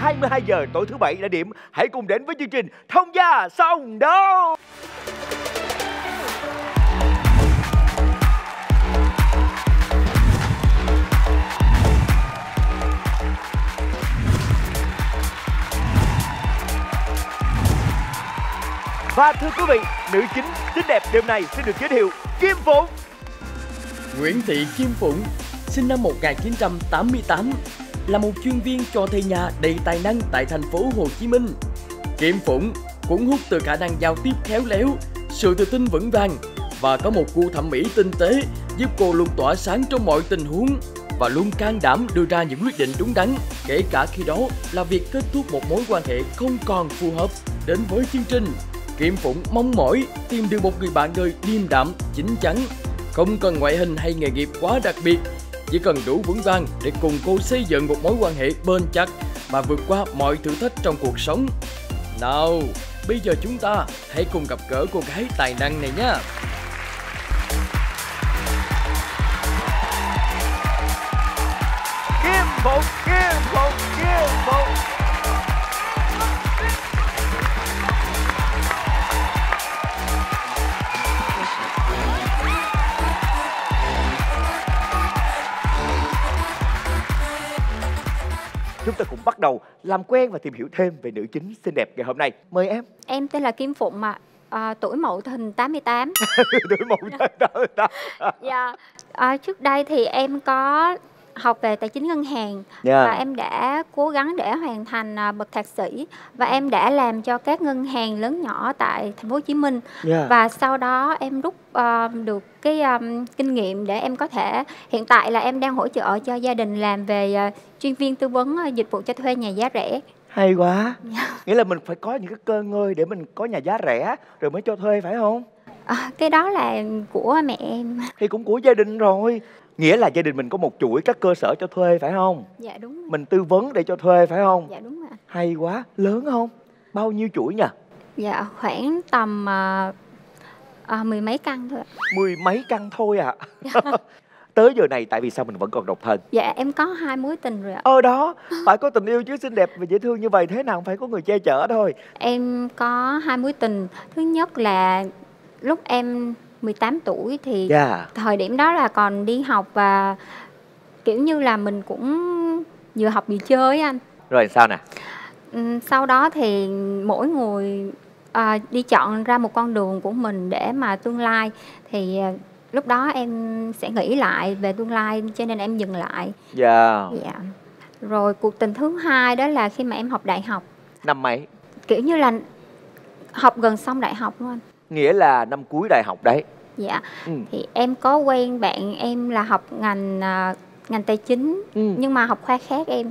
22 giờ tối thứ bảy là điểm. Hãy cùng đến với chương trình Thông gia song đấu. Và thưa quý vị, nữ chính xinh đẹp đêm nay xin được giới thiệu Kim Phụng. Nguyễn Thị Kim Phụng, sinh năm 1988, là một chuyên viên cho thuê nhà đầy tài năng tại thành phố Hồ Chí Minh. Kim Phụng cũng hút từ khả năng giao tiếp khéo léo, sự tự tin vững vàng và có một gu thẩm mỹ tinh tế giúp cô luôn tỏa sáng trong mọi tình huống và luôn can đảm đưa ra những quyết định đúng đắn, kể cả khi đó là việc kết thúc một mối quan hệ không còn phù hợp. Đến với chương trình, Kim Phụng mong mỏi tìm được một người bạn đời điềm đạm, chín chắn, không cần ngoại hình hay nghề nghiệp quá đặc biệt, chỉ cần đủ vững vàng để cùng cô xây dựng một mối quan hệ bền chặt và vượt qua mọi thử thách trong cuộc sống. Nào, bây giờ chúng ta hãy cùng gặp gỡ cô gái tài năng này nhé. Kim Phụng, Kim Phụng, Kim Phụng. Chúng ta cùng bắt đầu làm quen và tìm hiểu thêm về nữ chính xinh đẹp ngày hôm nay. Mời em. Em tên là Kim Phụng mà à, tuổi Mậu Thìn 88. Tuổi một đó, đó. dạ. À, trước đây thì em có học về tài chính ngân hàng Dạ. và em đã cố gắng để hoàn thành à, bậc thạc sĩ và em đã làm cho các ngân hàng lớn nhỏ tại thành phố Hồ Chí Minh Dạ. và sau đó em rút à, được cái à, kinh nghiệm để em có thể hiện tại là em đang hỗ trợ cho gia đình làm về à, chuyên viên tư vấn à, dịch vụ cho thuê nhà giá rẻ. Hay quá. Dạ. Nghĩa là mình phải có những cái cơ ngơi để mình có nhà giá rẻ rồi mới cho thuê phải không? À, cái đó là của mẹ em. Thì cũng của gia đình rồi. Nghĩa là gia đình mình có một chuỗi các cơ sở cho thuê phải không? Dạ đúng. rồi. Mình tư vấn để cho thuê phải không? Dạ đúng rồi. Hay quá. Lớn không? Bao nhiêu chuỗi nhỉ? Dạ khoảng tầm à, à, mười mấy căn thôi. ạ. Mười mấy căn thôi à. Tới giờ này tại vì sao mình vẫn còn độc thân? Dạ em có hai mối tình rồi ạ. Ờ đó, phải có tình yêu chứ xinh đẹp và dễ thương như vậy thế nào cũng phải có người che chở thôi. Em có hai mối tình. Thứ nhất là lúc em 18 tuổi thì Dạ. thời điểm đó là còn đi học và kiểu như là mình cũng vừa học vừa chơi anh. Rồi sao nè? Sau đó thì mỗi người à, đi chọn ra một con đường của mình để mà tương lai thì à, lúc đó em sẽ nghĩ lại về tương lai cho nên em dừng lại. Dạ. Dạ. Rồi cuộc tình thứ hai đó là khi mà em học đại học, Năm mấy? kiểu như là học gần xong đại học luôn anh. Nghĩa là năm cuối đại học đấy. Dạ. Ừ. Thì em có quen bạn em là học ngành à, ngành tài chính Ừ. nhưng mà học khoa khác em.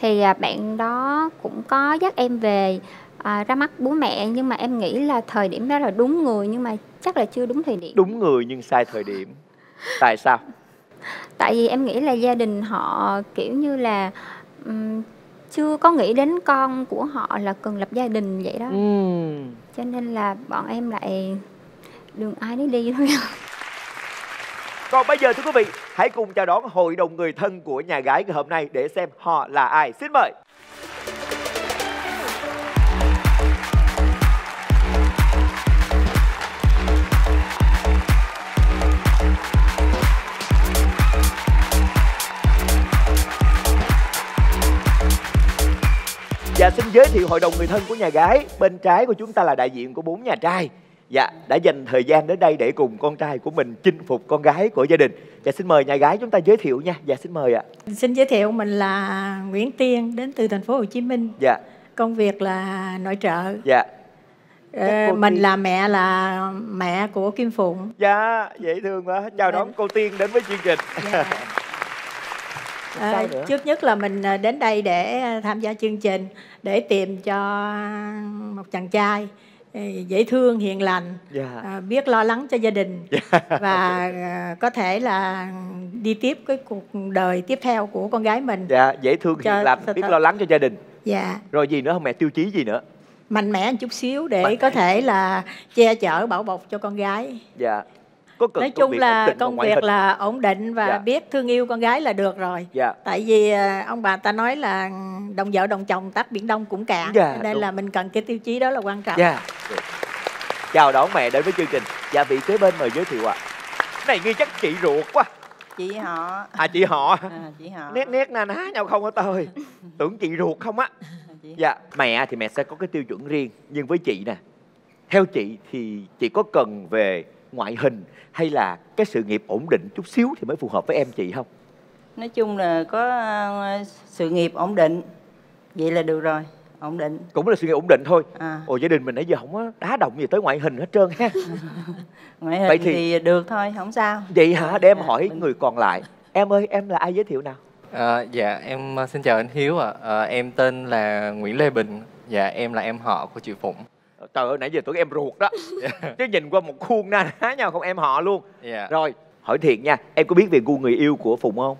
Thì à, bạn đó cũng có dắt em về à, ra mắt bố mẹ nhưng mà em nghĩ là thời điểm đó là đúng người nhưng mà chắc là chưa đúng thời điểm. Đúng người nhưng sai thời điểm. Tại sao? Tại vì em nghĩ là gia đình họ kiểu như là ừm, chưa có nghĩ đến con của họ là cần lập gia đình vậy đó. Ừ. cho nên là bọn em lại đường ai nấy đi thôi Còn bây giờ thưa quý vị, hãy cùng chào đón hội đồng người thân của nhà gái ngày hôm nay để xem họ là ai. Xin mời. Dạ xin giới thiệu hội đồng người thân của nhà gái Bên trái của chúng ta là đại diện của bốn nhà trai Dạ đã dành thời gian đến đây để cùng con trai của mình chinh phục con gái của gia đình Dạ xin mời nhà gái chúng ta giới thiệu nha Dạ xin mời ạ Xin giới thiệu mình là Nguyễn Tiên đến từ thành phố Hồ Chí Minh. Dạ Công việc là nội trợ. dạ Ờ, mình Tiên. là mẹ là mẹ của Kim Phụng. Dạ dễ thương quá Chào đón cô Tiên đến với chương trình Dạ. Nữa? trước nhất là mình ờ, đến đây để tham gia chương trình để tìm cho một chàng trai ờ, dễ thương hiền lành Dạ. ờ, biết lo lắng cho gia đình. Và ờ, có thể là đi tiếp cái cuộc đời tiếp theo của con gái mình. Dạ dễ thương Cho- hiền lành biết lo lắng cho gia đình. Dạ. Rồi gì nữa không mẹ? Tiêu chí gì nữa? Mạnh mẽ một chút xíu để Mạnh có thể là che chở bảo bọc cho con gái. Dạ có cần nói chung việc là công việc hình? là ổn định và Dạ. biết thương yêu con gái là được rồi. Dạ. Tại vì à, ông bà ta nói là đồng vợ đồng chồng tắt biển đông cũng cạn Dạ, nên đúng. là mình cần cái tiêu chí đó là quan trọng. Dạ. Chào đón mẹ đến với chương trình. Dạ vị kế bên mời giới thiệu ạ. Này nghi chắc chị ruột quá. Chị họ. À chị họ. À, chị họ. Nét nét na ná nhau không hả tôi tưởng chị ruột không á. Dạ mẹ thì mẹ sẽ có cái tiêu chuẩn riêng nhưng với chị nè theo chị thì chị có cần về ngoại hình hay là cái sự nghiệp ổn định chút xíu thì mới phù hợp với em chị không? Nói chung là có ờ, sự nghiệp ổn định. Vậy là được rồi ổn định. Cũng là sự nghiệp ổn định thôi. À. Ồ gia đình mình nãy giờ không có đá động gì tới ngoại hình hết trơn ha. Ngoại hình Vậy thì... thì- được thôi không sao. Vậy hả? Để em Dạ, hỏi mình- người còn lại. Em ơi em là ai giới thiệu nào? À, dạ em ờ, xin chào anh Hiếu ạ. À. em tên là Nguyễn Lê Bình. Dạ em là em họ của chị Phụng. Trời ơi nãy giờ tưởng em ruột đó chứ nhìn qua một khuôn na ná nhau không em họ luôn Dạ. rồi hỏi thiệt nha em có biết về gu người yêu của phụng không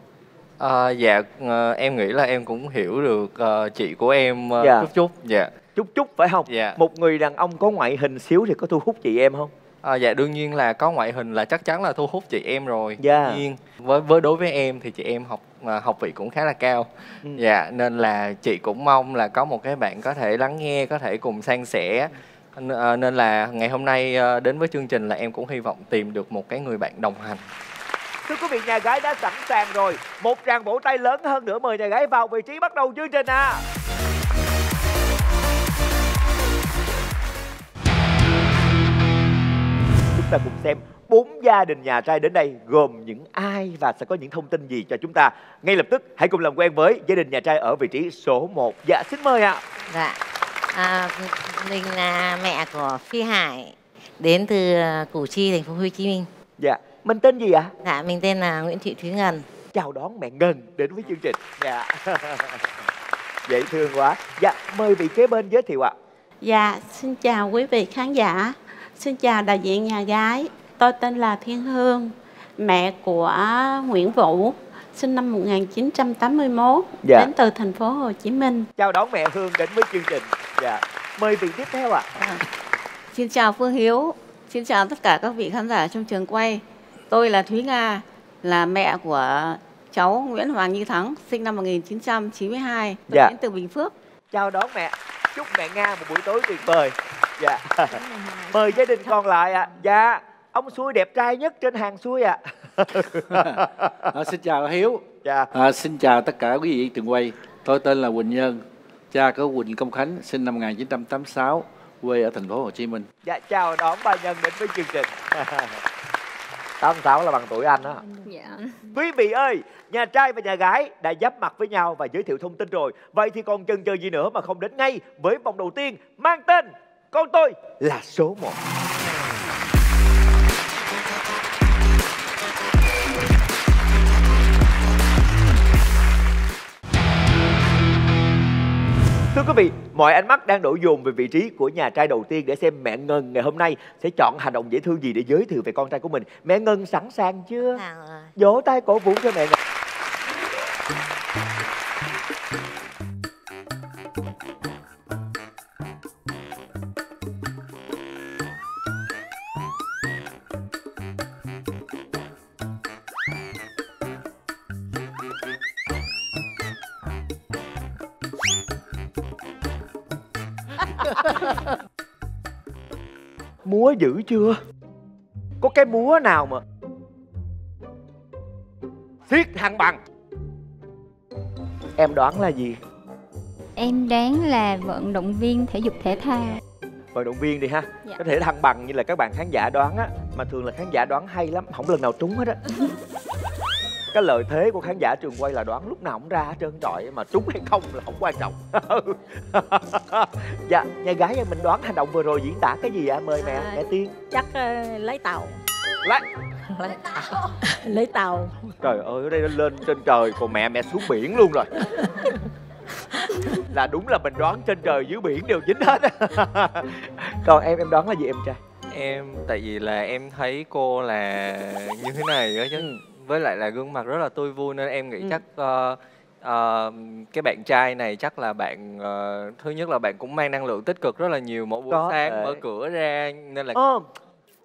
À, dạ ờ, em nghĩ là em cũng hiểu được ờ, chị của em ờ, Dạ. chút chút. Dạ. chút chút phải không Dạ. một người đàn ông có ngoại hình xíu thì có thu hút chị em không À, dạ đương nhiên là có ngoại hình là chắc chắn là thu hút chị em rồi. Dạ. Tuy nhiên với với đối với em thì chị em học học vị cũng khá là cao. Ừ. Dạ nên là chị cũng mong là có một cái bạn có thể lắng nghe, có thể cùng san sẻ. Ờ, nên là ngày hôm nay ờ, đến với chương trình là em cũng hy vọng tìm được một cái người bạn đồng hành. Thưa quý vị, nhà gái đã sẵn sàng rồi. Một tràng vỗ tay lớn hơn nữa mời nhà gái vào vị trí bắt đầu chương trình à. Chúng ta cùng xem bốn gia đình nhà trai đến đây gồm những ai và sẽ có những thông tin gì cho chúng ta. Ngay lập tức hãy cùng làm quen với gia đình nhà trai ở vị trí số 1. Dạ xin mời ạ. Dạ, à, mình là mẹ của Phi Hải đến từ à, Củ Chi, thành phố Hồ Chí Minh. Dạ, mình tên gì ạ? Dạ, mình tên là Nguyễn Thị Thúy Ngân. Chào đón mẹ Ngân đến với chương trình. Dạ. Dễ thương quá. Dạ, mời vị kế bên giới thiệu ạ. Dạ, xin chào quý vị khán giả. Xin chào đại diện nhà gái. Tôi tên là Thiên Hương, mẹ của Nguyễn Vũ, sinh năm 1981, Dạ. đến từ thành phố Hồ Chí Minh. chào đón mẹ Hương đến với chương trình. Dạ. Mời vị tiếp theo ạ. Xin chào Phương Hiếu, xin chào tất cả các vị khán giả trong trường quay. Tôi là Thúy Nga, là mẹ của cháu Nguyễn Hoàng Như Thắng, sinh năm 1992, tôi Dạ. đến từ Bình Phước. Chào đón mẹ. Chúc mẹ Nga một buổi tối tuyệt vời. Dạ. Mời gia đình còn lại ạ. Dạ. Ông xuôi đẹp trai nhất trên hàng xuôi ạ. À, xin chào Hiếu, Dạ. à, xin chào tất cả quý vị trường quay. Tôi tên là Quỳnh Nhân, cha của Quỳnh Công Khánh, sinh năm 1986, quê ở thành phố Hồ Chí Minh. Dạ chào đón bà Nhân đến với chương trình. 86 là bằng tuổi anh đó. Dạ. Quý vị ơi, nhà trai và nhà gái đã giáp mặt với nhau và giới thiệu thông tin rồi. Vậy thì còn chần chờ gì nữa mà không đến ngay với vòng đầu tiên mang tên Con tôi là số 1. Thưa quý vị, mọi ánh mắt đang đổ dồn về vị trí của nhà trai đầu tiên để xem mẹ Ngân ngày hôm nay sẽ chọn hành động dễ thương gì để giới thiệu về con trai của mình. Mẹ Ngân sẵn sàng chưa? Vỗ tay cổ vũ cho mẹ Ngân. Múa dữ chưa? Có cái múa nào mà Xiết thăng bằng Em đoán là gì? Em đoán là vận động viên thể dục thể thao. Vận động viên đi ha Dạ. Có thể thăng bằng như là các bạn khán giả đoán á Mà thường là khán giả đoán hay lắm Không lần nào trúng hết á Cái lợi thế của khán giả trường quay là đoán lúc nào cũng ra hết trơn trọi Mà trúng hay không là không quan trọng Dạ, nhà gái nhà mình đoán hành động vừa rồi diễn tả cái gì ạ? Mời mẹ, À. mẹ Tiên chắc ờ, lấy tàu Lấy Lấy tàu. lấy tàu Trời ơi, ở đây nó lên trên trời Còn mẹ mẹ xuống biển luôn rồi Là đúng là mình đoán trên trời dưới biển đều dính hết Còn em, em đoán là gì em trai? Em tại vì là em thấy cô là như thế này đó chứ. Với lại là gương mặt rất là tươi vui nên em nghĩ Ừ. chắc ờ, ờ, cái bạn trai này chắc là bạn ờ, thứ nhất là bạn cũng mang năng lượng tích cực rất là nhiều mỗi buổi Có sáng mở cửa ra nên là Ờ,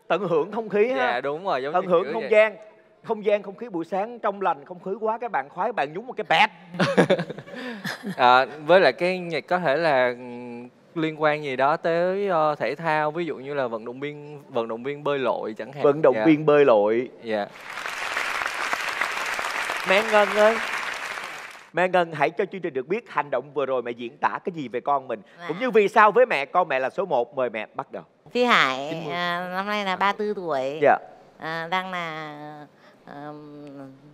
tận hưởng không khí ha dạ đúng rồi giống tận hưởng không vậy. gian không gian không khí buổi sáng trong lành không khí quá các bạn khoái bạn nhúng một cái bẹt à, với lại cái nhạc có thể là ừm, liên quan gì đó tới ờ, thể thao ví dụ như là vận động viên vận động viên bơi lội chẳng hạn vận động Dạ. viên bơi lội dạ mẹ ngân ơi. Mẹ ngân hãy cho chương trình được biết hành động vừa rồi mẹ diễn tả cái gì về con mình cũng như vì sao với mẹ con mẹ là số 1 mời mẹ bắt đầu. Phi Hải à, năm nay là 34 tuổi. dạ. À, đang là à,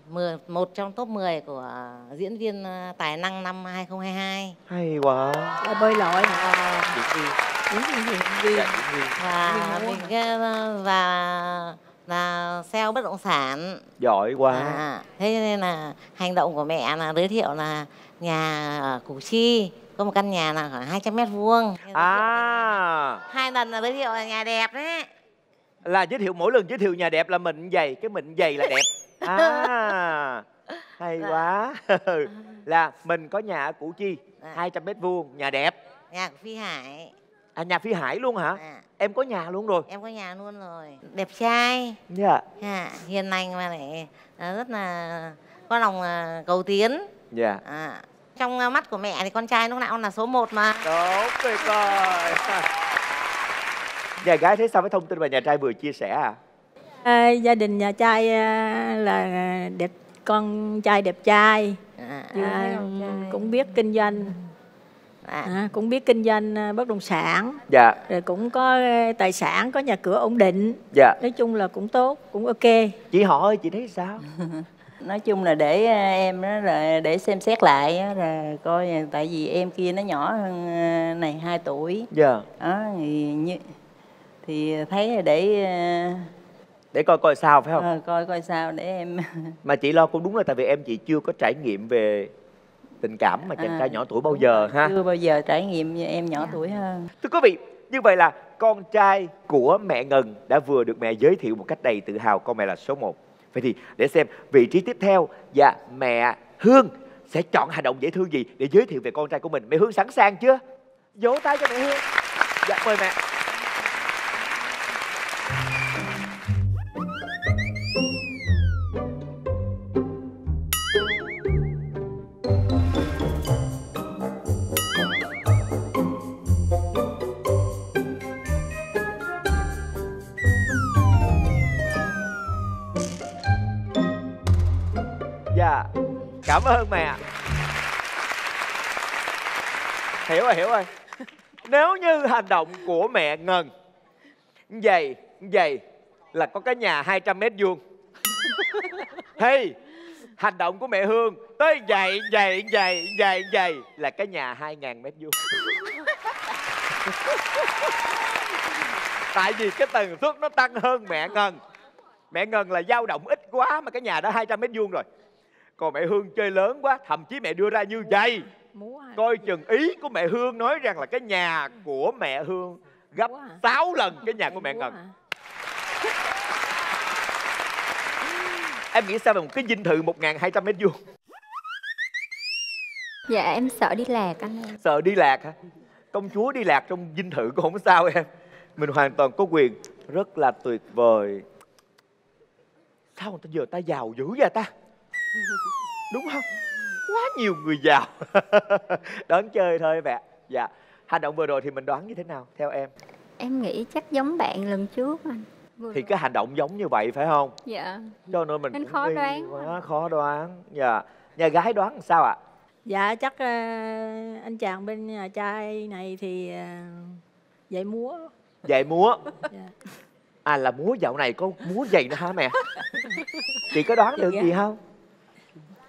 mười- một trong top 10 của diễn viên à, tài năng năm 2022 hay quá. Là bơi lội diễn viên. Gì dạ, diễn viên. Và mình cái- và là sale bất động sản. giỏi quá À, thế nên là hành động của mẹ là giới thiệu là nhà ở Củ Chi có một căn nhà là khoảng 200 mét vuông. à Hai lần là giới thiệu là nhà đẹp đấy. là giới thiệu mỗi lần giới thiệu nhà đẹp là mình dày cái mình dày là đẹp à hay quá là mình có nhà ở Củ Chi 200 mét vuông nhà đẹp Nhà của Phi Hải. À nhà Phi Hải luôn hả À, em có nhà luôn rồi em có nhà luôn rồi. Đẹp trai. dạ À, hiền lành mà lại à, rất là có lòng à, cầu tiến. dạ À, trong à, mắt của mẹ thì con trai lúc nào cũng là số 1 mà. Tốt tuyệt vời Nhà gái thấy sao với thông tin mà nhà trai vừa chia sẻ à? à, gia đình nhà trai là đẹp con trai đẹp trai À, à, cũng biết kinh doanh à, cũng biết kinh doanh à, bất động sản. Dạ, rồi cũng có à, tài sản có nhà cửa ổn định. Dạ. Nói chung là cũng tốt cũng ok. Chị họ ơi, chị thấy sao? nói chung là để à, em đó là để xem xét lại á, là coi à, tại vì em kia nó nhỏ hơn à, này 2 tuổi. Dạ. Đó thì như thì thấy là để à, Để coi coi sao phải không? ờ, coi coi sao để em Mà chị lo cũng đúng là tại vì em chị chưa có trải nghiệm về tình cảm mà chàng À, trai nhỏ tuổi bao giờ ha chưa bao giờ trải nghiệm như em nhỏ tuổi hơn Thưa quý vị, như vậy là con trai của mẹ Ngân đã vừa được mẹ giới thiệu một cách đầy tự hào con mẹ là số 1. Vậy thì để xem vị trí tiếp theo và mẹ Hương sẽ chọn hành động dễ thương gì để giới thiệu về con trai của mình. Mẹ Hương sẵn sàng chưa? Vỗ tay cho mẹ Hương. Dạ mời mẹ. Cảm ơn mẹ. Hiểu rồi, hiểu rồi. Nếu như hành động của mẹ Ngân Vậy, vậy là có cái nhà 200 mét vuông thì hành động của mẹ Hương Tới vậy, vậy, vậy, vậy, vậy Là cái nhà 2.000 mét vuông Tại vì cái tần suất nó tăng hơn mẹ Ngân Mẹ Ngân là dao động ít quá mà cái nhà đó 200 mét vuông rồi còn mẹ Hương chơi lớn quá Thậm chí mẹ đưa ra như vậy. Coi chừng ý của mẹ Hương nói rằng là cái nhà của mẹ Hương gấp 6 lần cái nhà của mẹ Ngân. Em nghĩ sao về một cái dinh thự 1.200 mét vuông? Dạ em sợ đi lạc anh ơi. Sợ đi lạc hả? Công chúa đi lạc trong dinh thự cũng không sao em. Mình hoàn toàn có quyền. Rất là tuyệt vời. Sao người ta giờ ta giàu dữ vậy ta Đúng không? Quá nhiều người giàu Đón chơi thôi mẹ Dạ Hành động vừa rồi thì mình đoán như thế nào theo em Em nghĩ chắc giống bạn lần trước anh. Vừa Thì rồi. cái hành động giống như vậy phải không Dạ. Cho nên mình Nên cũng khó nghi đoán quá, Khó đoán Dạ Nhà gái đoán làm sao ạ dạ chắc ờ, anh chàng bên nhà trai này thì ờ, dạy múa Dạy múa Dạ. À là múa dạo này có múa giày nữa hả mẹ Chị có đoán được Dạ. gì không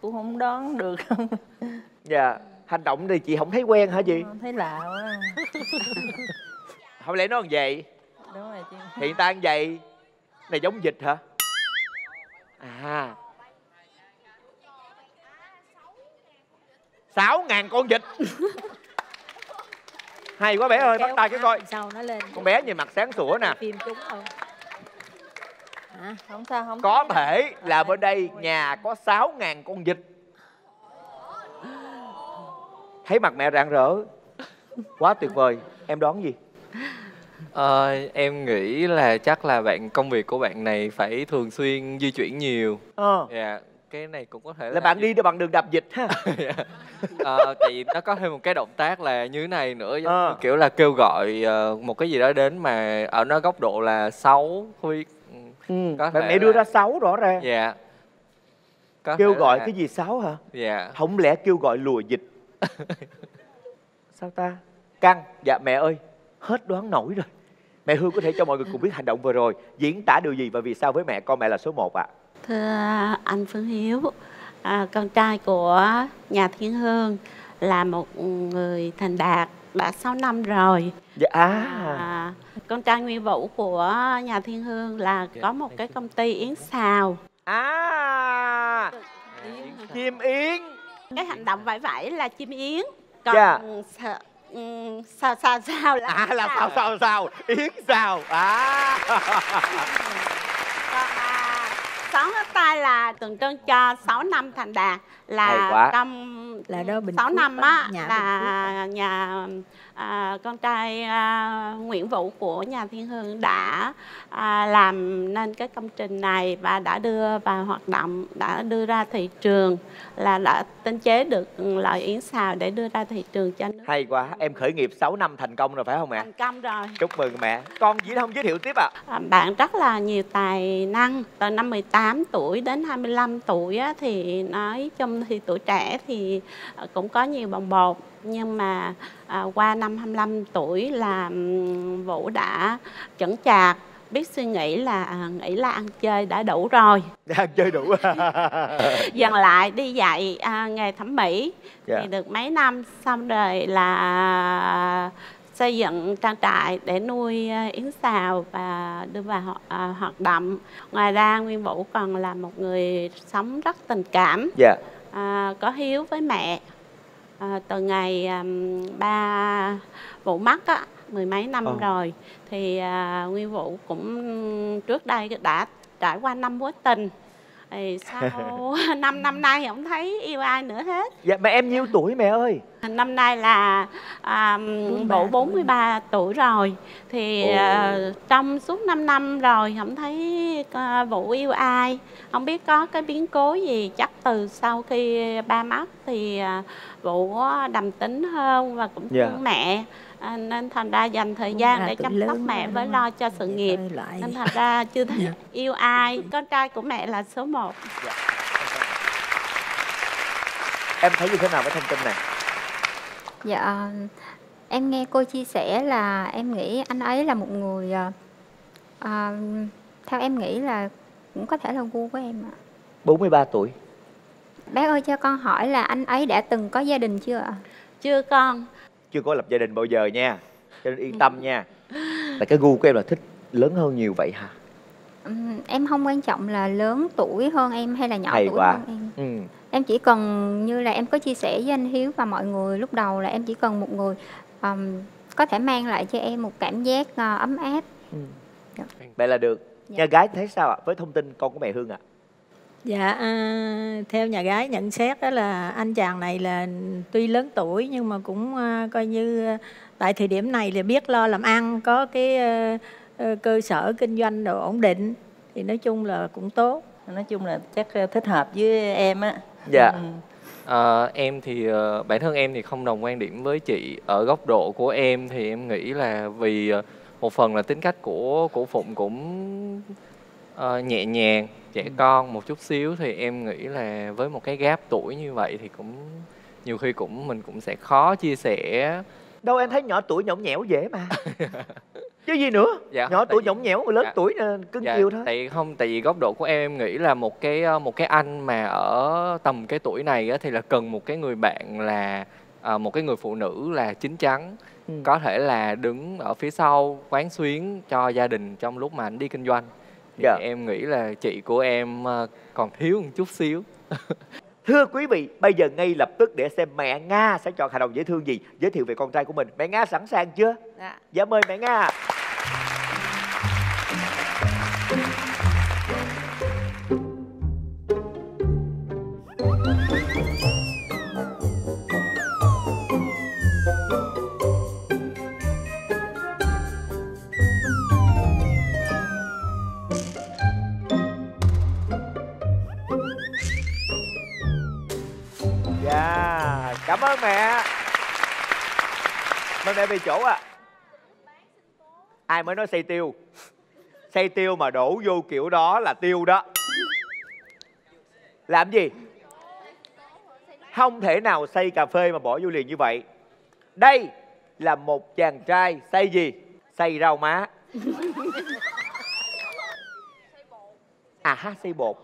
cũng không đoán được. Không Dạ Hành động thì chị không thấy quen hả chị? Thấy lạ quá. Không lẽ nó còn vậy? Đúng rồi chị. Hiện tại vậy? Này giống dịch hả? À. Sáu ngàn con vịt. Hay quá bé ơi bắt tay cái coi. sau nó lên. Con bé nhìn mặt sáng sủa nè. Phim trúng không không sao không Có thể là bên đây nhà có sáu ngàn con vịt. Thấy mặt mẹ rạng rỡ. Quá tuyệt vời. Em đoán gì? Ờ, em nghĩ là chắc là bạn công việc của bạn này phải thường xuyên di chuyển nhiều. Ờ. Dạ, cái này cũng có thể là bạn đi bằng đường đạp dịch ha. Ờ, tại vì nó có thêm một cái động tác là như thế này nữa như kiểu là kêu gọi một cái gì đó đến mà ở nó góc độ là xấu khuyết ừ. có bạn thể mẹ đưa là- ra sáu rõ ràng. Dạ. Có kêu gọi là- cái gì sáu hả? Dạ. Không lẽ kêu gọi lùa dịch? Sao ta? Căng. Dạ mẹ ơi hết đoán nổi rồi. Mẹ hương có thể cho mọi người cùng biết hành động vừa rồi. Diễn tả điều gì và vì sao với mẹ? Con mẹ là số 1 ạ. Thưa anh Phương Hiếu, à, con trai của nhà Thiên Hương là một người thành đạt đã 6 năm rồi. dạ. À, À, con trai Nguyên Vũ của nhà Thiên Hương là có một cái công ty yến xào. à! Chim yến. Cái hành động vẫy vẫy là chim yến. Còn Dạ. sa- ừm, sao sao sao là à là xào. sao sao sao yến sao à. Còn à, 6 hectare là tượng trưng cho 6 năm thành đạt. Là trong Là đó Bình 6 Phước năm á, là nhà à, con trai à, Nguyễn Vũ của nhà Thiên Hương đã à, làm nên cái công trình này và đã đưa vào hoạt động đã đưa ra thị trường là đã tinh chế được loại yến xào để đưa ra thị trường cho nước hay quá em khởi nghiệp 6 năm thành công rồi phải không mẹ? Thành công rồi. Chúc mừng mẹ. Con diễn không giới thiệu tiếp ạ. À, bạn rất là nhiều tài năng. Từ năm 18 tuổi đến 25 tuổi á, thì nói chung thì tuổi trẻ thì à, cũng có nhiều bồng bột nhưng mà à, qua năm 25 tuổi là Vũ đã chững chạc biết suy nghĩ là à, nghĩ là ăn chơi đã đủ rồi. Đang chơi đủ. Dần lại đi dạy à, nghề thẩm mỹ. Dạ. thì được mấy năm xong rồi là xây dựng trang trại để nuôi à, yến xào và đưa vào hoạt- à, hoạt động. Ngoài ra nguyên vũ còn là một người sống rất tình cảm. Dạ. À, có hiếu với mẹ à, từ ngày um, ba vụ mắc á mười mấy năm Ồ. rồi thì à, nguyên vũ cũng trước đây đã trải qua năm mối tình thì sau năm năm nay không thấy yêu ai nữa hết. Dạ mẹ em nhiêu tuổi mẹ ơi? Năm nay là à, Vũ 43 tuổi. rồi. Thì à, trong suốt 5 năm rồi không thấy à, Vũ yêu ai. Không biết có cái biến cố gì chắc từ sau khi ba mất thì à, Vũ đầm tính hơn và cũng Dạ. thương mẹ à, nên thành ra dành thời gian À, để chăm sóc mẹ với lo cho sự nghiệp lại. nên thành ra chưa thấy Dạ. yêu ai con trai của mẹ là số 1 em thấy như thế nào với thông tin này Dạ em nghe cô chia sẻ là em nghĩ anh ấy là một người à, à, theo em nghĩ là cũng có thể là gu của em ạ. 43 tuổi Bác ơi cho con hỏi là anh ấy đã từng có gia đình chưa ạ? chưa con chưa có lập gia đình bao giờ nha cho nên yên tâm nha là cái gu của em là thích lớn hơn nhiều vậy hả em không quan trọng là lớn tuổi hơn em hay là nhỏ hay tuổi quá hơn em. ừ. Em chỉ cần như là em có chia sẻ với anh Hiếu và mọi người lúc đầu là em chỉ cần một người ừm, có thể mang lại cho em một cảm giác à, ấm áp. Ừ. Dạ. vậy là được Dạ. nhà gái thấy sao ạ với thông tin con của mẹ hương ạ Dạ, à, theo nhà gái nhận xét đó là anh chàng này là tuy lớn tuổi nhưng mà cũng à, coi như à, tại thời điểm này là biết lo làm ăn, có cái à, à, cơ sở kinh doanh đồ ổn định thì nói chung là cũng tốt. nói chung là chắc ờ, thích hợp với em á dạ Ừ. Ờ, em thì ờ, bản thân em thì không đồng quan điểm với chị ở góc độ của em thì em nghĩ là vì ờ, một phần là tính cách của của phụng cũng ờ, nhẹ nhàng trẻ con một chút xíu thì em nghĩ là với một cái gap tuổi như vậy thì cũng nhiều khi cũng mình cũng sẽ khó chia sẻ. Đâu em thấy nhỏ tuổi nhõng nhẽo dễ mà. Chứ gì nữa? Dạ, nhỏ tuổi nhõng nhẽo mà lớn dạ. tuổi là cưng Dạ, chiều thôi. tại không tại vì góc độ của em em nghĩ là một cái ờ, một cái anh mà ở tầm cái tuổi này á, thì là cần một cái người bạn là ờ, một cái người phụ nữ là chín chắn. Ừ. có thể là đứng ở phía sau quán xuyến cho gia đình trong lúc mà anh đi kinh doanh thì Dạ. em nghĩ là chị của em ờ, còn thiếu một chút xíu Thưa quý vị, bây giờ ngay lập tức để xem mẹ Nga sẽ chọn hành động dễ thương gì giới thiệu về con trai của mình. Mẹ Nga sẵn sàng chưa? Dạ. Dạ mời mẹ Nga. Về chỗ à, ai mới nói xây tiêu? Xây tiêu mà đổ vô kiểu đó là tiêu đó. Làm gì? Không thể nào xây cà phê mà bỏ vô liền như vậy. Đây là một chàng trai xây gì? Xây rau má. À ha xây bột.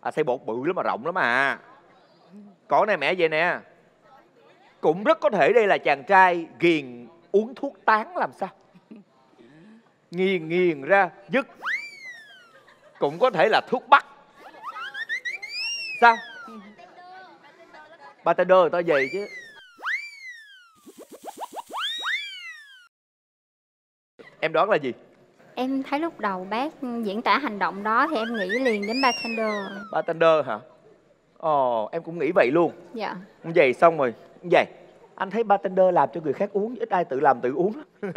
À xây bột bự lắm mà rộng lắm à có này mẹ vậy nè. Cũng rất có thể đây là chàng trai ghiền uống thuốc tán làm sao? Nghiền nghiền ra dứt. Cũng có thể là thuốc bắc. Sao? Bartender người ta về chứ. Em đoán là gì? Em thấy lúc đầu bác diễn tả hành động đó thì em nghĩ liền đến bartender. bartender hả? Ồ em cũng nghĩ vậy luôn. Dạ. vậy xong rồi vậy anh thấy bartender làm cho người khác uống ít ai tự làm tự uống.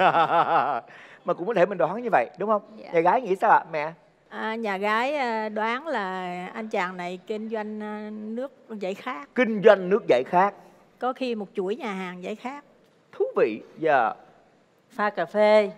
Mà cũng có thể mình đoán như vậy đúng không? Dạ. nhà gái nghĩ sao ạ mẹ? À, nhà gái à, đoán là anh chàng này kinh doanh à, nước giải khát. Kinh doanh nước giải khát. Có khi một chuỗi nhà hàng giải khát. Thú vị dạ. Pha cà phê.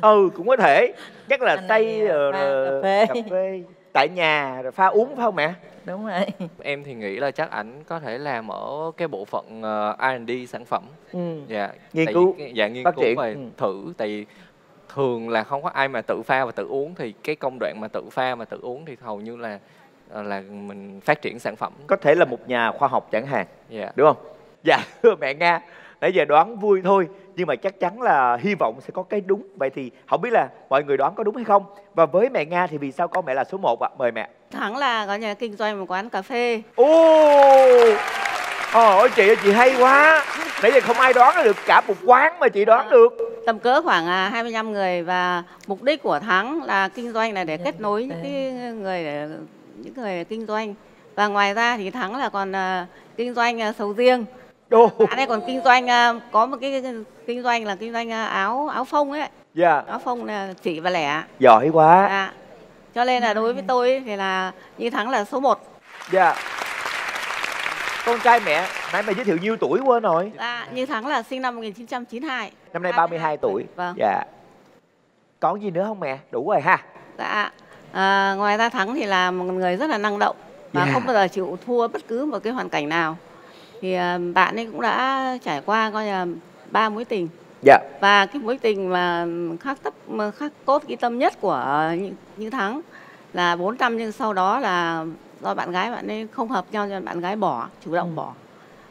Ừ cũng có thể. Chắc là Anh à, ờ, pha ờ, cà phê. cà phê tại nhà rồi pha uống phải không mẹ? Đúng rồi. Em thì nghĩ là chắc ảnh có thể làm ở cái bộ phận ờ, R&D sản phẩm. Ừ. dạ. Nghiên cứu, dạ nghiên phát cứu và ừ. thử tại vì thường là không có ai mà tự pha và tự uống thì cái công đoạn mà tự pha mà tự uống thì hầu như là ờ, là mình phát triển sản phẩm. Có thể là một nhà khoa học chẳng hạn dạ. đúng không? Dạ thưa mẹ nga nãy giờ đoán vui thôi nhưng mà chắc chắn là hy vọng sẽ có cái đúng. Vậy thì không biết là mọi người đoán có đúng hay không? Và với mẹ nga thì vì sao con mẹ là số 1 ạ? Mời mẹ. Thắng là có nhà kinh doanh một quán cà phê. ô! Ôi chị ơi chị hay quá. Nãy giờ không ai đoán được cả một quán mà chị đoán được. Tầm cỡ khoảng à, 25 người và mục đích của Thắng là kinh doanh là để kết nối những cái người để những người kinh doanh. Và ngoài ra thì Thắng là còn à, kinh doanh à, sầu riêng. Ồ, Bạn ấy còn kinh doanh à, có một cái kinh doanh là kinh doanh à, áo áo phông ấy, dạ áo phông là chỉ và lẻ. giỏi quá Dạ. Cho nên là đối với tôi ấy, thì là như Thắng là số 1. dạ con trai mẹ nãy mày giới thiệu nhiêu tuổi quên rồi Dạ, như Thắng là sinh năm 1992. năm nay 32 tuổi Vâng. dạ còn gì nữa không mẹ đủ rồi ha Dạ. À, ngoài ra Thắng thì là một người rất là năng động và Dạ. không bao giờ chịu thua bất cứ một cái hoàn cảnh nào. Thì à, bạn ấy cũng đã trải qua coi là ba mối tình dạ và cái mối tình mà khắc tấp mà khắc cốt cái tâm nhất của như, như Thắng là 4 năm nhưng sau đó là do bạn gái bạn ấy không hợp nhau cho nên bạn gái bỏ, chủ động bỏ.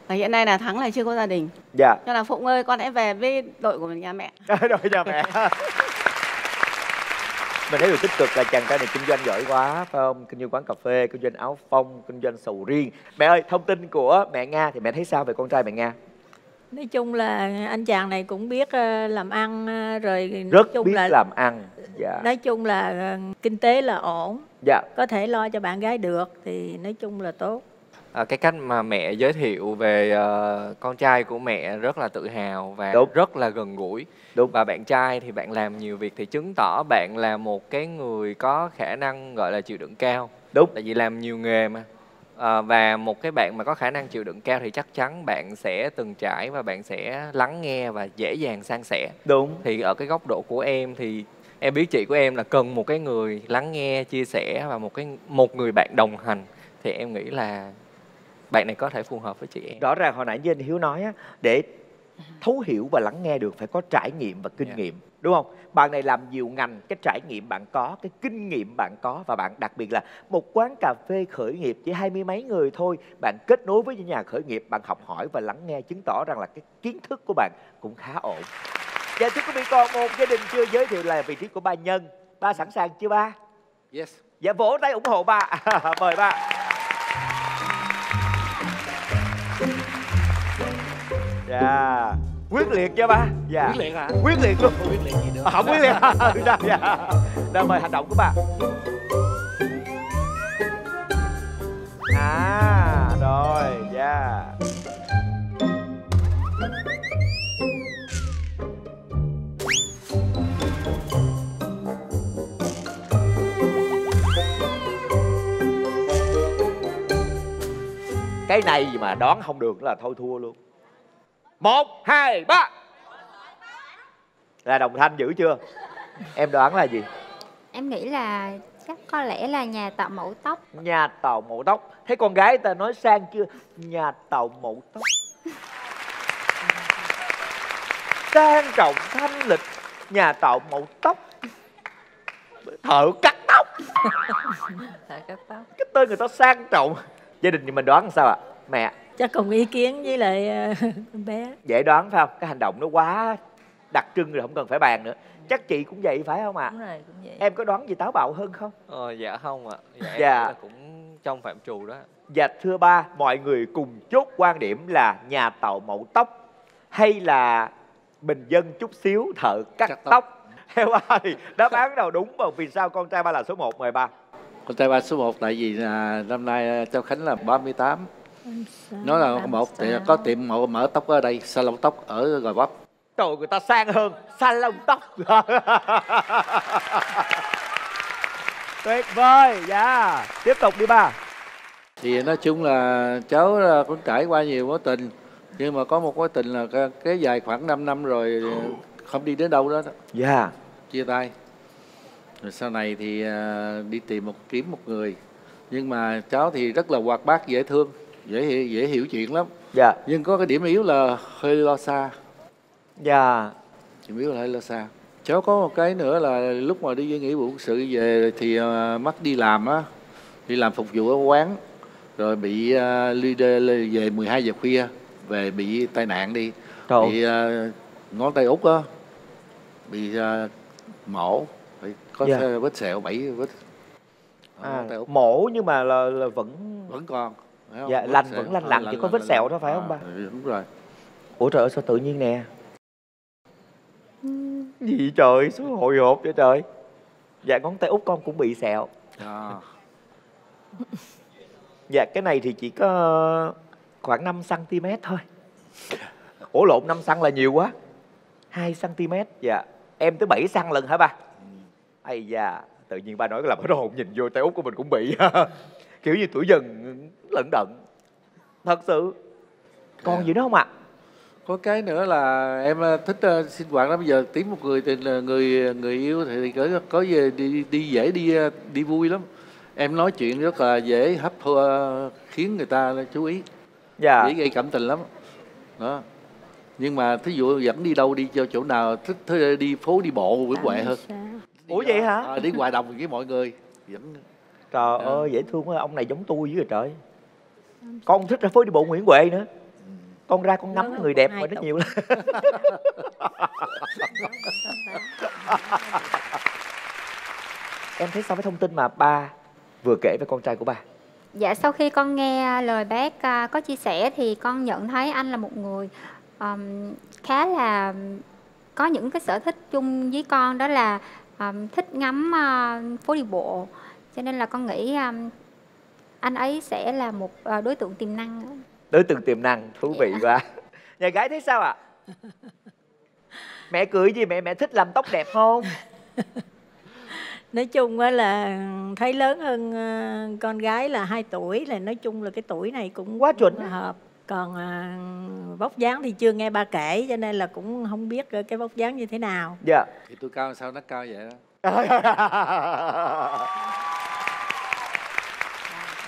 Và hiện nay là Thắng là chưa có gia đình. dạ Cho là Phụng ơi, con hãy về với đội của nhà mẹ. rồi chào mẹ mình thấy điều tích cực là chàng trai này kinh doanh giỏi quá phải không? Kinh doanh quán cà phê kinh doanh áo phông kinh doanh sầu riêng. Mẹ ơi thông tin của mẹ nga thì mẹ thấy sao về con trai mẹ nga? Nói chung là anh chàng này cũng biết ờ, làm ăn ờ, rồi nói rất chung biết là làm ăn dạ. Nói chung là ờ, kinh tế là ổn. Dạ. Có thể lo cho bạn gái được thì nói chung là tốt À, cái cách mà mẹ giới thiệu về ờ, con trai của mẹ rất là tự hào và Đúng. rất là gần gũi. Đúng. và bạn trai thì bạn làm nhiều việc thì chứng tỏ bạn là một cái người có khả năng gọi là chịu đựng cao. Đúng. Tại vì làm nhiều nghề mà. À, và một cái bạn mà có khả năng chịu đựng cao thì chắc chắn bạn sẽ từng trải và bạn sẽ lắng nghe và dễ dàng san sẻ. Đúng. Thì ở cái góc độ của em thì em biết chị của em là cần một cái người lắng nghe chia sẻ và một cái một người bạn đồng hành. Thì em nghĩ là bạn này có thể phù hợp với chị em. Rõ ràng hồi nãy như anh hiếu nói á để thấu hiểu và lắng nghe được phải có trải nghiệm và kinh Dạ. nghiệm đúng không? Bạn này làm nhiều ngành cái trải nghiệm bạn có cái kinh nghiệm bạn có và bạn đặc biệt là một quán cà phê khởi nghiệp chỉ hai mươi mấy người thôi bạn kết nối với những nhà khởi nghiệp bạn học hỏi và lắng nghe chứng tỏ rằng là cái kiến thức của bạn cũng khá ổn. Dạ thưa quý vị còn một gia đình chưa giới thiệu là vị trí của ba nhân. Ba sẵn sàng chưa ba? Yes. dạ vỗ tay ủng hộ ba. Mời ba dạ. Quyết liệt chưa ba? Dạ. Quyết liệt hả? quyết liệt luôn. Không quyết liệt gì nữa. À, không quyết liệt. Dạ dạ. Rồi mời hành động của bà à rồi dạ. Cái này mà đoán không được là thôi thua luôn một hai ba. Là đồng thanh dữ chưa? Em đoán là gì? Em nghĩ là chắc có lẽ là nhà tạo mẫu tóc. nhà tàu mẫu tóc. Thấy con gái ta nói sang chưa? Nhà tàu mẫu tóc. Sang trọng thanh lịch nhà tạo mẫu tóc. Thợ cắt tóc. Cái tên người ta sang trọng. Gia đình thì mình đoán làm sao ạ? Mẹ chắc cùng ý kiến với lại ờ, con bé. Dễ đoán phải không? Cái hành động nó quá đặc trưng rồi không cần phải bàn nữa. Chắc chị cũng vậy phải không ạ? Đúng rồi cũng vậy. Em có đoán gì táo bạo hơn không? Ờ, dạ không ạ. Dạ, em Dạ. là cũng trong phạm trù đó. Dạ thưa ba, mọi người cùng chốt quan điểm là nhà tạo mẫu tóc hay là bình dân chút xíu thợ cắt, Cắt tóc. tóc. Theo ba thì đáp án nào đúng và vì sao con trai ba là số 1 mời ba. con trai ba số 1 tại vì là năm nay à, Châu Khánh là 38 nó là một thì có tiệm mở, mở tóc ở đây salon tóc ở Gò Vấp Trời người ta sang hơn, salon tóc. Tuyệt vời, dạ. Tiếp tục đi ba. thì nói chung là cháu cũng trải qua nhiều mối tình nhưng mà có một mối tình là cái, dài khoảng 5 năm rồi không đi đến đâu đó, đó. Dạ. chia tay rồi sau này thì à, đi tìm một kiếm một người nhưng mà cháu thì rất là hoạt bát dễ thương dễ hiểu, dễ hiểu chuyện lắm Dạ. nhưng có cái điểm yếu là hơi lo xa Dạ. điểm yếu là hơi lo xa cháu có một cái nữa là lúc mà đi nghĩa vụ quân sự về thì à, mắc đi làm á đi làm phục vụ ở quán rồi bị leader về 12 giờ khuya về bị tai nạn đi Trời bị à, ngón tay út á bị à, mổ bị có Dạ. yeah. vết sẹo bảy vết À, mổ nhưng mà là, là vẫn vẫn còn phải? Dạ, Vết lành sẹo. vẫn lành Ờ, lặn, chỉ có vết sẹo thôi phải không À, ba? ừ, đúng rồi. Ủa trời ơi sao tự nhiên nè? Gì trời sao hồi hộp vậy trời? Dạ ngón tay út con cũng bị sẹo. À, Dạ cái này thì chỉ có khoảng 5 cm thôi. Ủa lộn 5 cm là nhiều quá. 2 cm Dạ. Em tới 7 cm lần hả ba? Ây da Tự nhiên ba nói làm hết hồn nhìn vô tay út của mình cũng bị Kiểu như tuổi dần lận đận. Thật sự. Còn Dạ. gì nữa không ạ? Có cái nữa là em à, thích à, sinh hoạt lắm. Bây giờ tìm một người thì là người người yêu thì có có về đi đi dễ đi à, đi vui lắm. Em nói chuyện rất là dễ hấp thu à, khiến người ta chú ý. Dạ. Dễ gây cảm tình lắm. Đó. Nhưng mà thí dụ dẫn đi đâu đi cho chỗ nào thích thích đi phố đi bộ quỷ quẹ hơn. Ủa vậy hả? À, đi hòa đồng với mọi người. Dẫn Trời Dạ. ơi dễ thương quá Ông này giống tôi dữ rồi trời. Con thích ra phố đi bộ Nguyễn Huệ nữa. Con ra con ngắm người đẹp mà rất nhiều lắm. Em thấy sao với thông tin mà ba vừa kể với con trai của ba? Dạ sau khi con nghe lời bác à, có chia sẻ thì con nhận thấy anh là một người ờm, khá là có những cái sở thích chung với con đó là ờm, thích ngắm à, phố đi bộ. Cho nên là con nghĩ ờm, anh ấy sẽ là một à, đối tượng tiềm năng. Đối tượng tiềm năng thú vị quá. Nhà gái thấy sao ạ? Mẹ cười gì mẹ mẹ thích làm tóc đẹp không? Nói chung á là thấy lớn hơn ờ, con gái là 2 tuổi là nói chung là cái tuổi này cũng Quá chuẩn hợp. Còn à, vóc dáng thì chưa nghe ba kể cho nên là cũng không biết cái vóc dáng như thế nào. Dạ. Thì tôi cao sao nó cao vậy đó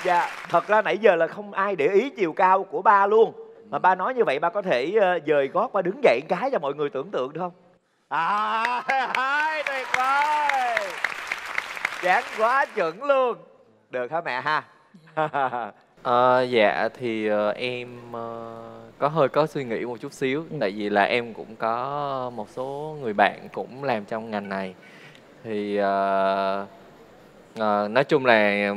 Dạ, thật ra nãy giờ là không ai để ý chiều cao của ba luôn. Mà ba nói như vậy ba có thể ờ, dời gót ba đứng dậy cái cho mọi người tưởng tượng được không? À, hay, tuyệt vời. Dáng quá chuẩn luôn. Được hả mẹ ha? à, dạ thì ờ, em có hơi có suy nghĩ một chút xíu tại vì là em cũng có một số người bạn cũng làm trong ngành này thì ờ, ờ, nói chung là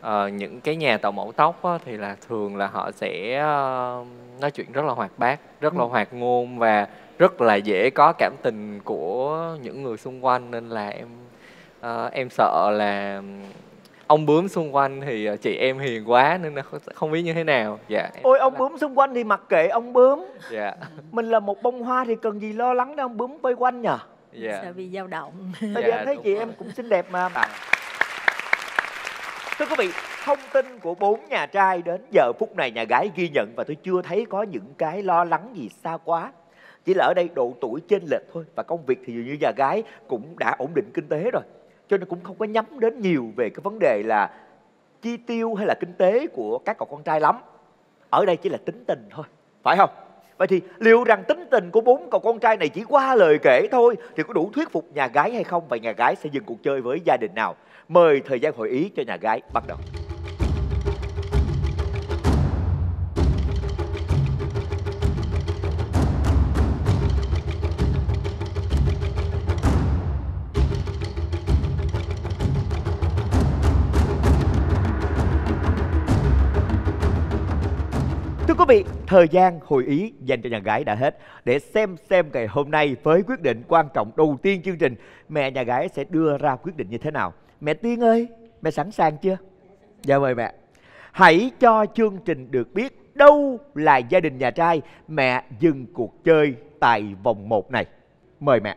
ờ, những cái nhà tạo mẫu tóc á, thì là thường là họ sẽ ờ, nói chuyện rất là hoạt bát rất là hoạt ngôn và rất là dễ có cảm tình của những người xung quanh nên là em ờ, em sợ là ông bướm xung quanh thì chị em hiền quá nên là không- biết như thế nào dạ Ôi ông bướm xung quanh thì mặc kệ ông bướm. dạ Mình là một bông hoa thì cần gì lo lắng để ông bướm vây quanh nhờ. Dạ sợ bị dao động. Tại vì Dạ, em thấy chị rồi. em cũng xinh đẹp mà. Thưa quý vị, thông tin của bốn nhà trai đến giờ phút này nhà gái ghi nhận và tôi chưa thấy có những cái lo lắng gì xa quá. Chỉ là ở đây độ tuổi chênh lệch thôi và công việc thì dường như nhà gái cũng đã ổn định kinh tế rồi. Cho nên cũng không có nhắm đến nhiều về cái vấn đề là chi tiêu hay là kinh tế của các cậu con trai lắm. Ở đây chỉ là tính tình thôi phải không vậy thì liệu rằng tính tình của bốn cậu con trai này chỉ qua lời kể thôi thì có đủ thuyết phục nhà gái hay không? Và nhà gái sẽ dừng cuộc chơi với gia đình nào? Mời thời gian hội ý cho nhà gái bắt đầu. Vị, thời gian hội ý dành cho nhà gái đã hết. Để xem xem ngày hôm nay với quyết định quan trọng đầu tiên chương trình, mẹ nhà gái sẽ đưa ra quyết định như thế nào. Mẹ Tiên ơi, mẹ sẵn sàng chưa? Dạ mời mẹ. Hãy cho chương trình được biết đâu là gia đình nhà trai. Mẹ dừng cuộc chơi tại vòng 1 này. Mời mẹ.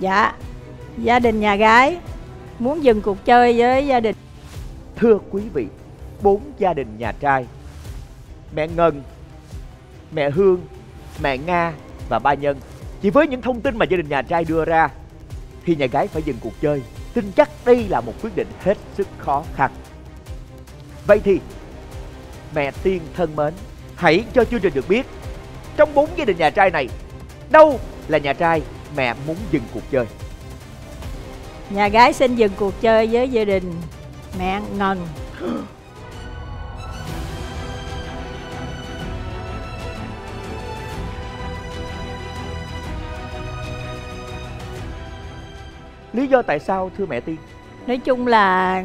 Dạ, gia đình nhà gái muốn dừng cuộc chơi với gia đình Thưa quý vị, bốn gia đình nhà trai. Mẹ Ngân, mẹ Hương, mẹ Nga và ba Nhân. Chỉ với những thông tin mà gia đình nhà trai đưa ra Thì nhà gái phải dừng cuộc chơi Tin chắc đây là một quyết định hết sức khó khăn. Vậy thì Mẹ Tiên thân mến Hãy cho chương trình được biết Trong bốn gia đình nhà trai này Đâu là nhà trai mẹ muốn dừng cuộc chơi? Nhà gái xin dừng cuộc chơi với gia đình mẹ Ngân Lý do tại sao thưa mẹ Tiên Nói chung là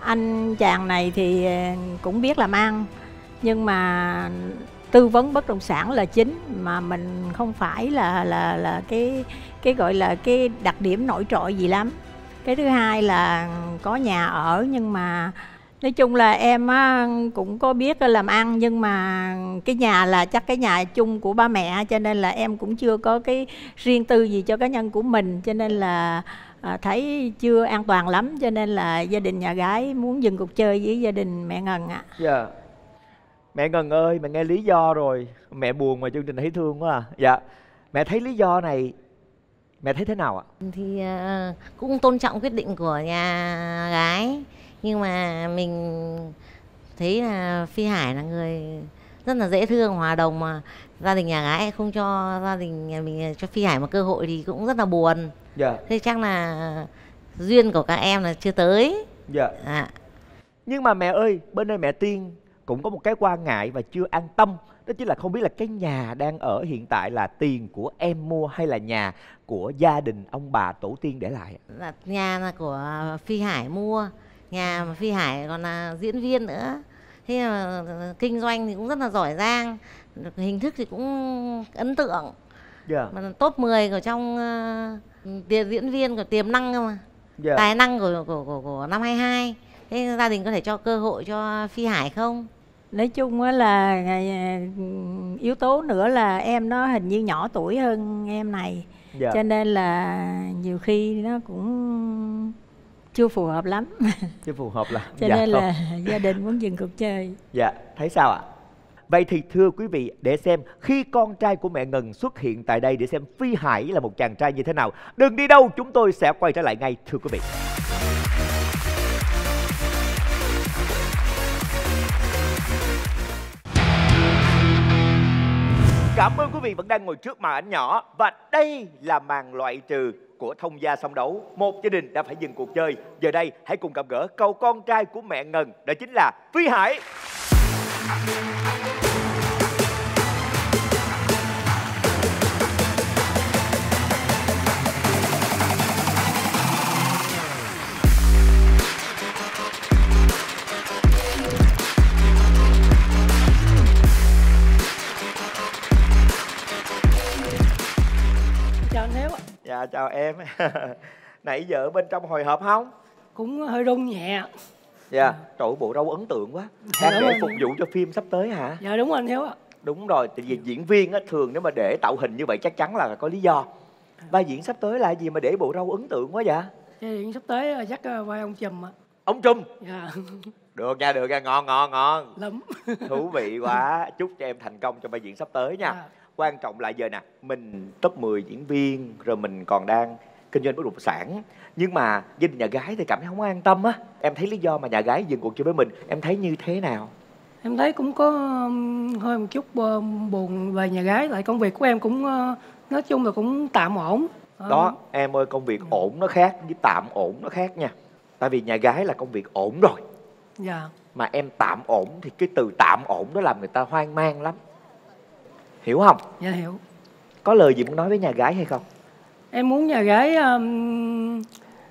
anh chàng này thì ờ, cũng biết làm ăn, nhưng mà tư vấn bất động sản là chính, mà mình không phải là là là cái cái gọi là cái đặc điểm nổi trội gì lắm. Cái thứ hai là có nhà ở nhưng mà nói chung là em á, cũng có biết làm ăn nhưng mà cái nhà là chắc cái nhà chung của ba mẹ cho nên là em cũng chưa có cái riêng tư gì cho cá nhân của mình. Cho nên là à, thấy chưa an toàn lắm cho nên là gia đình nhà gái muốn dừng cuộc chơi với gia đình mẹ Ngân ạ. Dạ. Mẹ Ngân ơi, mẹ nghe lý do rồi. Mẹ buồn mà chương trình thấy thương quá à. Dạ. Mẹ thấy lý do này Mẹ thấy thế nào ạ? thì ờ, cũng tôn trọng quyết định của nhà gái nhưng mà mình thấy là phi hải là người rất là dễ thương hòa đồng mà. Gia đình nhà gái không cho gia đình nhà mình cho phi hải một cơ hội thì cũng rất là buồn. Dạ. Thế chắc là duyên của các em là chưa tới. Dạ. À, Nhưng mà mẹ ơi, bên đây mẹ Tiên cũng có một cái quan ngại và chưa an tâm Đó chính là không biết là cái nhà đang ở hiện tại là tiền của em mua hay là nhà của gia đình ông bà tổ tiên để lại? Là nhà là của phi hải mua nhà mà phi hải còn là diễn viên nữa. Thế mà kinh doanh thì cũng rất là giỏi giang. Hình thức thì cũng ấn tượng. Dạ. Mà top 10 của trong uh, diễn viên của tiềm năng cơ mà. Dạ. Tài năng của của của, của năm 22 thế gia đình có thể cho cơ hội cho phi hải không? Nói chung á là à, yếu tố nữa là em nó hình như nhỏ tuổi hơn em này. Dạ. Cho nên là nhiều khi nó cũng chưa phù hợp lắm Chứ phù hợp là cho dạ, nên không. là gia đình muốn dừng cuộc chơi Dạ, thấy sao ạ? Vậy thì thưa quý vị, để xem khi con trai của mẹ Ngân xuất hiện tại đây để xem Phi Hải là một chàng trai như thế nào. Đừng đi đâu, chúng tôi sẽ quay trở lại ngay thưa quý vị. Cảm ơn quý vị vẫn đang ngồi trước màn ảnh nhỏ và đây là màn loại trừ của thông gia song đấu. Một gia đình đã phải dừng cuộc chơi. Giờ đây hãy cùng gặp gỡ cậu con trai của mẹ Ngân, đó chính là Phi Hải. Dạ chào em. Nãy giờ ở bên trong hồi hộp không? cũng hơi run nhẹ Dạ, trời ơi, bộ râu ấn tượng quá. Đang Cảm để phục vụ cho phim sắp tới hả? dạ đúng rồi anh Hiếu ạ Đúng rồi, tại vì diễn viên á, thường nếu mà để tạo hình như vậy chắc chắn là có lý do. Vai diễn sắp tới là gì mà để bộ râu ấn tượng quá vậy? Gia đình sắp tới ờ, chắc ờ, quay ông chùm ạ. ông trung Dạ. được nha được nha ngon ngon ngon Lắm. thú vị quá chúc cho em thành công trong vai diễn sắp tới nha Dạ. Quan trọng là giờ nè mình top 10 diễn viên rồi mình còn đang kinh doanh bất động sản. Nhưng mà gia đình nhà gái thì cảm thấy không an tâm á. Em thấy lý do mà nhà gái dừng cuộc chơi với mình em thấy như thế nào? Em thấy cũng có ừm, hơi một chút ờ, buồn về nhà gái tại công việc của em cũng ờ, nói chung là cũng tạm ổn. Ờ, đó em ơi công việc ổn nó khác với tạm ổn nó khác nha. Tại vì nhà gái là công việc ổn rồi. Dạ. mà em tạm ổn thì cái từ tạm ổn đó làm người ta hoang mang lắm hiểu không? Dạ hiểu. có lời gì muốn nói với nhà gái hay không? Em muốn nhà gái ừm,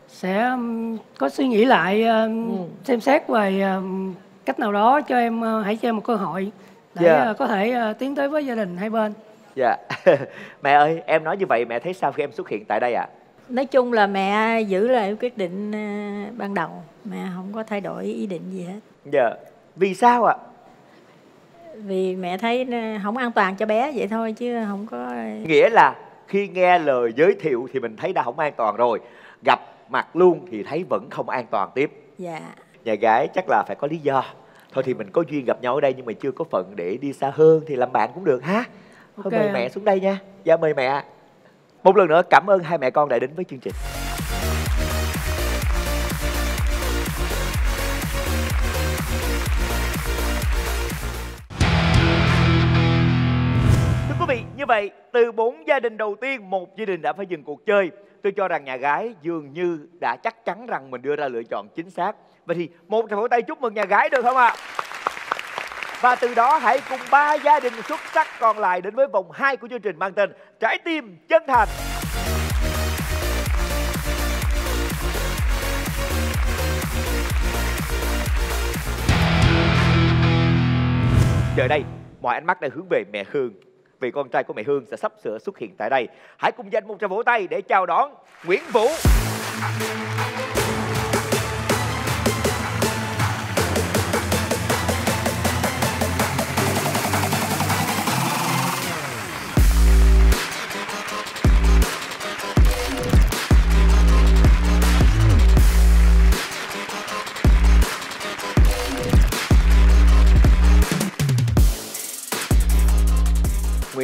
sẽ ừm, có suy nghĩ lại ừm, xem xét về ừm, cách nào đó cho em ờ, hãy cho em một cơ hội để Dạ. ờ, có thể ờ, tiến tới với gia đình hai bên. dạ. Mẹ ơi em nói như vậy mẹ thấy sao khi em xuất hiện tại đây ạ? Nói chung là mẹ giữ lại quyết định ờ, ban đầu. Mẹ không có thay đổi ý định gì hết. Dạ. Vì sao ạ vì mẹ thấy ờ, không an toàn cho bé vậy thôi chứ không có nghĩa là khi nghe lời giới thiệu thì mình thấy đã không an toàn rồi. Gặp mặt luôn thì thấy vẫn không an toàn tiếp. Dạ. Nhà gái chắc là phải có lý do. Thôi thì mình có duyên gặp nhau ở đây nhưng mà chưa có phận để đi xa hơn thì làm bạn cũng được ha. Thôi Ok mời mẹ xuống đây nha. Dạ mời mẹ. Một lần nữa cảm ơn hai mẹ con đã đến với chương trình vậy từ bốn gia đình đầu tiên, một gia đình đã phải dừng cuộc chơi. Tôi cho rằng nhà gái dường như đã chắc chắn rằng mình đưa ra lựa chọn chính xác. Vậy thì một tràng vỗ tay chúc mừng nhà gái được không ạ? Và từ đó hãy cùng ba gia đình xuất sắc còn lại đến với vòng 2 của chương trình mang tên Trái tim chân thành. Giờ đây, mọi ánh mắt đang hướng về mẹ Hương vì con trai của mẹ Hương sẽ sắp sửa xuất hiện tại đây. Hãy cùng dành một tràng vỗ tay để chào đón Nguyễn Vũ.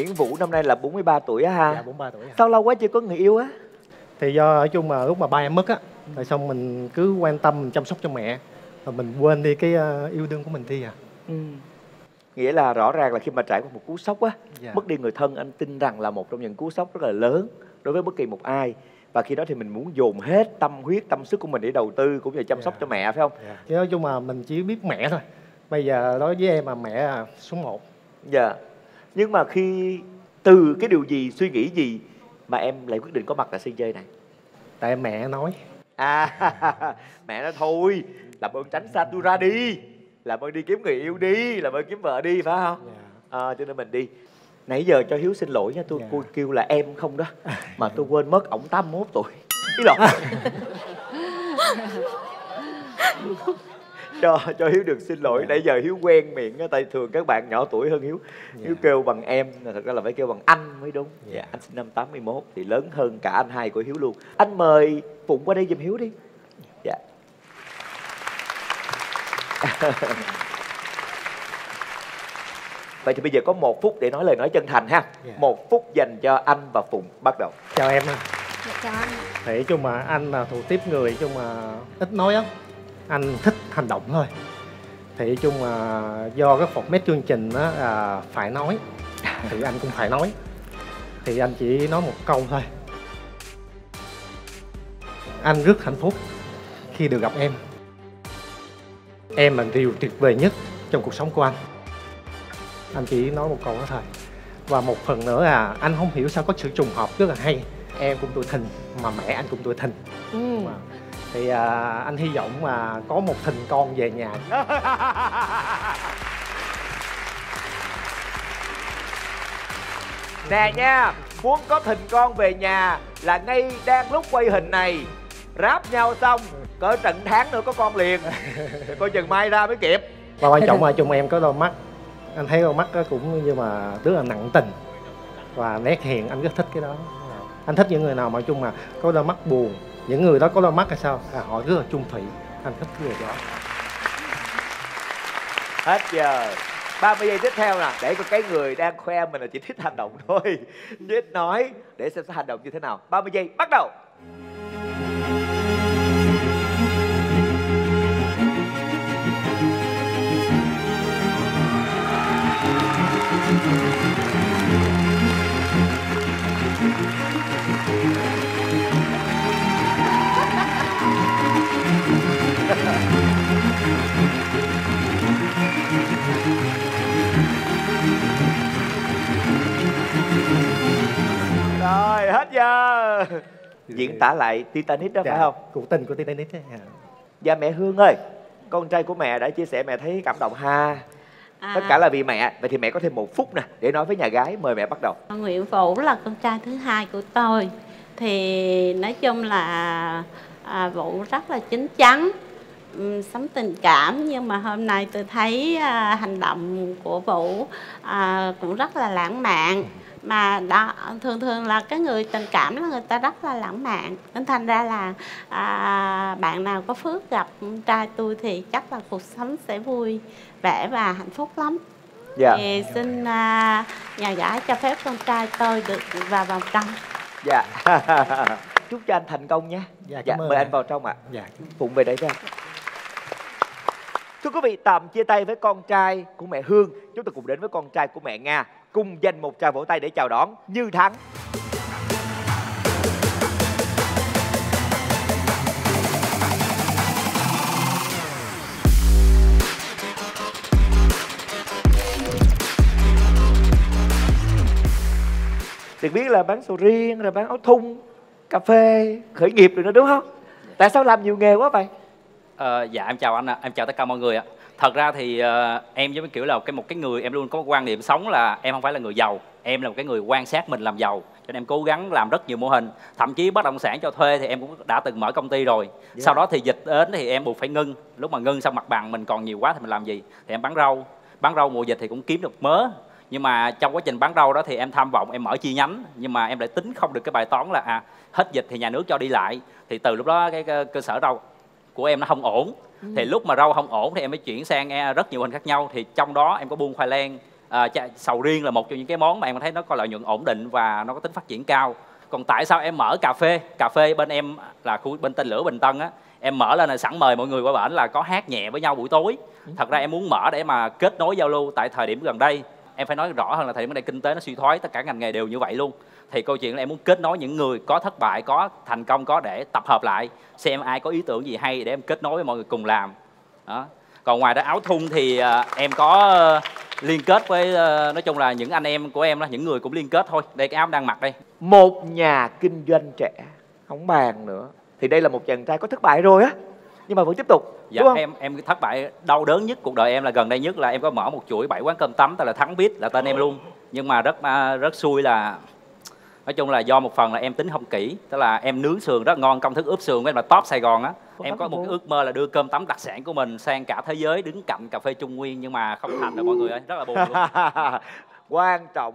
Nguyễn Vũ năm nay là 43 tuổi á ha. Dạ 43 tuổi. Sao lâu quá chưa có người yêu á? Thì do nói chung mà lúc mà ba em mất á, rồi xong mình cứ quan tâm mình chăm sóc cho mẹ, rồi mình quên đi cái ờ, yêu đương của mình đi à. Nghĩa là rõ ràng là khi mà trải qua một cú sốc á, Dạ. mất đi người thân anh tin rằng là một trong những cú sốc rất là lớn đối với bất kỳ một ai. Và khi đó thì mình muốn dồn hết tâm huyết, tâm sức của mình để đầu tư cũng như chăm sóc cho mẹ phải không? Chứ nói chung mà mình chỉ biết mẹ thôi. Bây giờ đối với em mà mẹ số 1. Dạ. Nhưng mà khi từ cái điều gì, suy nghĩ gì mà em lại quyết định có mặt tại sân chơi này? Tại mẹ nói. À, mẹ nói thôi, làm ơn tránh xa tôi ra đi. Làm ơn đi kiếm người yêu đi, làm ơn kiếm vợ đi, phải không? À, cho nên mình đi. Nãy giờ cho Hiếu xin lỗi nha, tôi cô kêu là em không đó. Mà tôi quên mất ổng 81 tuổi. Ý lộn. cho cho Hiếu được xin lỗi. Nãy giờ Hiếu quen miệng á tại thường các bạn nhỏ tuổi hơn Hiếu. Hiếu kêu bằng em thật ra là phải kêu bằng anh mới đúng. Dạ. anh sinh năm 81 thì lớn hơn cả anh hai của Hiếu luôn. Anh mời Phụng qua đây giùm Hiếu đi. Dạ. Vậy thì bây giờ có một phút để nói lời nói chân thành ha. Một phút dành cho anh và Phụng bắt đầu. Chào em. Dạ, chào anh. Thì chung mà anh là thuộc tiếp người chung mà ít nói lắm. Anh thích hành động thôi. Thì nói chung mà do cái format chương trình đó là phải nói thì anh cũng phải nói. Thì anh chỉ nói một câu thôi. Anh rất hạnh phúc khi được gặp em. Em là điều tuyệt vời nhất trong cuộc sống của anh. Anh chỉ nói một câu đó thôi. Và một phần nữa là anh không hiểu sao có sự trùng hợp rất là hay. Em cũng tuổi thìn mà mẹ anh cũng tuổi thìn. Mà- Thì à, anh hy vọng mà có một thìn con về nhà. Nè nha, muốn có thình con về nhà là ngay đang lúc quay hình này Ráp nhau xong, cỡ trận tháng nữa có con liền coi chừng mai ra mới kịp Và quan trọng là chung em có đôi mắt. Anh thấy đôi mắt cũng như mà rất là nặng tình. Và nét hiền anh rất thích cái đó. Anh thích những người nào mà chung mà có đôi mắt buồn những người đó có đôi mắt hay sao? À, họ rất là trung thủy anh thích cái người đó. Hết giờ. 30 giây tiếp theo nè để có cái người đang khoe mình là chỉ thích hành động thôi. Chứ nói để xem sẽ hành động như thế nào. 30 giây bắt đầu. Hết giờ. Diễn tả lại Titanic đó phải không? cuộc tình của Titanic ấy. à. Dạ mẹ Hương ơi Con trai của mẹ đã chia sẻ mẹ thấy cảm động ha. Tất cả là vì mẹ. Vậy thì mẹ có thêm một phút nè Để nói với nhà gái Mời mẹ bắt đầu. Nguyễn Vũ là con trai thứ hai của tôi. Thì nói chung là à, Vũ rất là chín chắn sống tình cảm. Nhưng mà hôm nay tôi thấy à, hành động của Vũ à, cũng rất là lãng mạn mà đó thường thường là cái người tình cảm là người ta rất là lãng mạn. Nên thành ra là à, bạn nào có phước gặp trai tôi thì chắc là cuộc sống sẽ vui vẻ và hạnh phúc lắm. Dạ. thì xin à, nhà gái cho phép con trai tôi được vào vòng trong. Dạ. Chúc cho anh thành công nhé. Dạ, dạ cảm ơn mời anh vào trong ạ. Dạ. Phụng về đây với anh. Thưa quý vị, tạm chia tay với con trai của mẹ Hương. Chúng ta cùng đến với con trai của mẹ Nga Cùng dành một tràng vỗ tay để chào đón Như Thắng Được biết là bán sầu riêng, rồi bán áo thun, cà phê, khởi nghiệp rồi đó đúng không? Tại sao làm nhiều nghề quá vậy? Ờ, dạ em chào anh ạ, em chào tất cả mọi người ạ. Thật ra thì ờ, em giống như kiểu là cái một cái người em luôn có một quan điểm sống là em không phải là người giàu, em là một cái người quan sát mình làm giàu. Cho nên em cố gắng làm rất nhiều mô hình, thậm chí bất động sản cho thuê thì em cũng đã từng mở công ty rồi. Sau đó thì dịch đến thì em buộc phải ngưng. Lúc mà ngưng xong mặt bằng mình còn nhiều quá thì mình làm gì? Thì em bán rau. Bán rau mùa dịch thì cũng kiếm được mớ. Nhưng mà trong quá trình bán rau đó thì em tham vọng em mở chi nhánh nhưng mà em lại tính không được cái bài toán là à hết dịch thì nhà nước cho đi lại thì từ lúc đó cái cơ sở rau của em nó không ổn. Thì lúc mà rau không ổn thì em mới chuyển sang rất nhiều hình khác nhau. Thì trong đó em có buôn khoai lang à, sầu riêng là một trong những cái món mà em thấy nó có lợi nhuận ổn định và nó có tính phát triển cao. Còn tại sao em mở cà phê? Cà phê bên em là khu bên tên lửa bình tân á. Em mở lên là sẵn mời mọi người qua bển là có hát nhẹ với nhau buổi tối. Thật ra em muốn mở để mà kết nối giao lưu tại thời điểm gần đây em phải nói rõ hơn là thời điểm ở đây kinh tế nó suy thoái tất cả ngành nghề đều như vậy luôn. Thì câu chuyện là em muốn kết nối những người có thất bại có thành công có để tập hợp lại xem ai có ý tưởng gì hay để em kết nối với mọi người cùng làm. Đó. Còn ngoài ra áo thun thì uh, em có uh, liên kết với uh, nói chung là những anh em của em đó những người cũng liên kết thôi. Đây cái áo đang mặc đây. Một nhà kinh doanh trẻ Không bàn nữa. Thì đây là một chàng trai có thất bại rồi á. Nhưng mà vẫn tiếp tục dạ đúng không? em em thất bại đau đớn nhất cuộc đời em là gần đây nhất là em có mở một chuỗi bảy quán cơm tấm tên là thắng biết là tên em luôn. Nhưng mà rất à, rất xui là nói chung là do một phần là em tính không kỹ tức là em nướng sườn rất ngon công thức ướp sườn của em là top sài gòn á. Em có một cái ước mơ là đưa cơm tấm đặc sản của mình sang cả thế giới đứng cạnh cà phê trung nguyên nhưng mà không thành được mọi người ơi rất là buồn luôn. Quan trọng